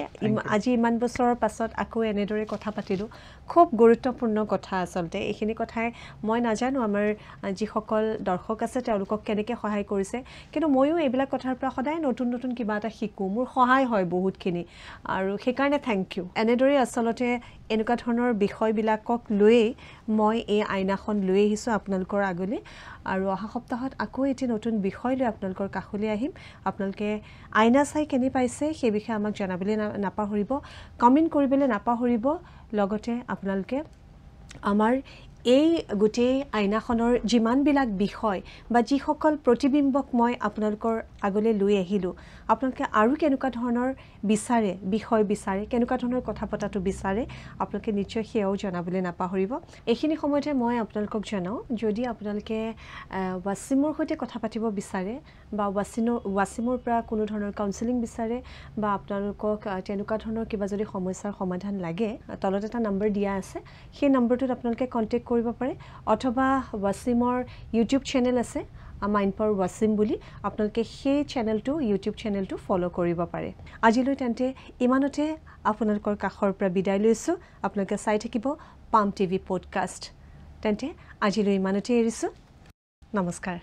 Speaker 1: আজি ইমান বছৰৰ পাছত আকৌ এনেদৰে কথা পাতিলোঁ। খুব গুৰুত্বপূৰ্ণ কথা আচলতে। এইখিনি কথাই মই নাজানো আমাৰ যিসকল দৰ্শক আছে তেওঁলোকক কেনেকৈ সহায় কৰিছে। কিন্তু ময়ো এইবিলাক কথাৰ পৰা সদায় নতুন নতুন কিবা এটা শিকোঁ। মোৰ সহায় হয় বহুতখিনি। আৰু সেইকাৰণে থেংক ইউ এনেদৰে আচলতে এনেকুৱা ধৰণৰ বিষয়বিলাকক লৈয়ে মই এই আইনাখন লৈ আহিছোঁ আপোনালোকৰ আগলৈ। আৰু অহা সপ্তাহত আকৌ এটি নতুন বিষয় লৈ আপোনালোকৰ কাষলৈ আহিম। আপোনালোকে আইনা চাই কেনে পাইছে সেই বিষয়ে আমাক জনাবলৈ নাপাহৰিব কমেণ্ট কৰিবলৈ নাপাহৰিব। লগতে আপোনালোকে আমাৰ এই গোটেই আইনাখনৰ যিমানবিলাক বিষয় বা যিসকল প্ৰতিবিম্বক মই আপোনালোকৰ আগলৈ লৈ আহিলোঁ। আপোনালোকে আৰু কেনেকুৱা ধৰণৰ বিচাৰে বিষয় বিচাৰে কেনেকুৱা ধৰণৰ কথা পতাটো বিচাৰে আপোনালোকে নিশ্চয় সেয়াও জনাবলৈ নাপাহৰিব। এইখিনি সময়তে মই আপোনালোকক জনাওঁ যদি আপোনালোকে ৱাছিমৰ সৈতে কথা পাতিব বিচাৰে বা ৱাচিনৰ ৱাছিমৰ পৰা কোনো ধৰণৰ কাউন্সেলিং বিচাৰে বা আপোনালোকক তেনেকুৱা ধৰণৰ কিবা যদি সমস্যাৰ সমাধান লাগে তলত এটা নম্বৰ দিয়া আছে সেই নম্বৰটোত আপোনালোকে কণ্টেক্ট কৰিব পাৰে। অথবা ৱাছিমৰ ইউটিউব চেনেল আছে মাইণ্ড পাৱাৰ ৱাচিম বুলি আপোনালোকে সেই চেনেলটো ইউটিউব চেনেলটো ফ'ল' কৰিব পাৰে। আজিলৈ তেন্তে ইমানতে আপোনালোকৰ কাষৰ পৰা বিদায় লৈছোঁ। আপোনালোকে চাই থাকিব পাম টিভি পডকাষ্ট তেন্তে আজিলৈ ইমানতে এৰিছোঁ। নমস্কাৰ।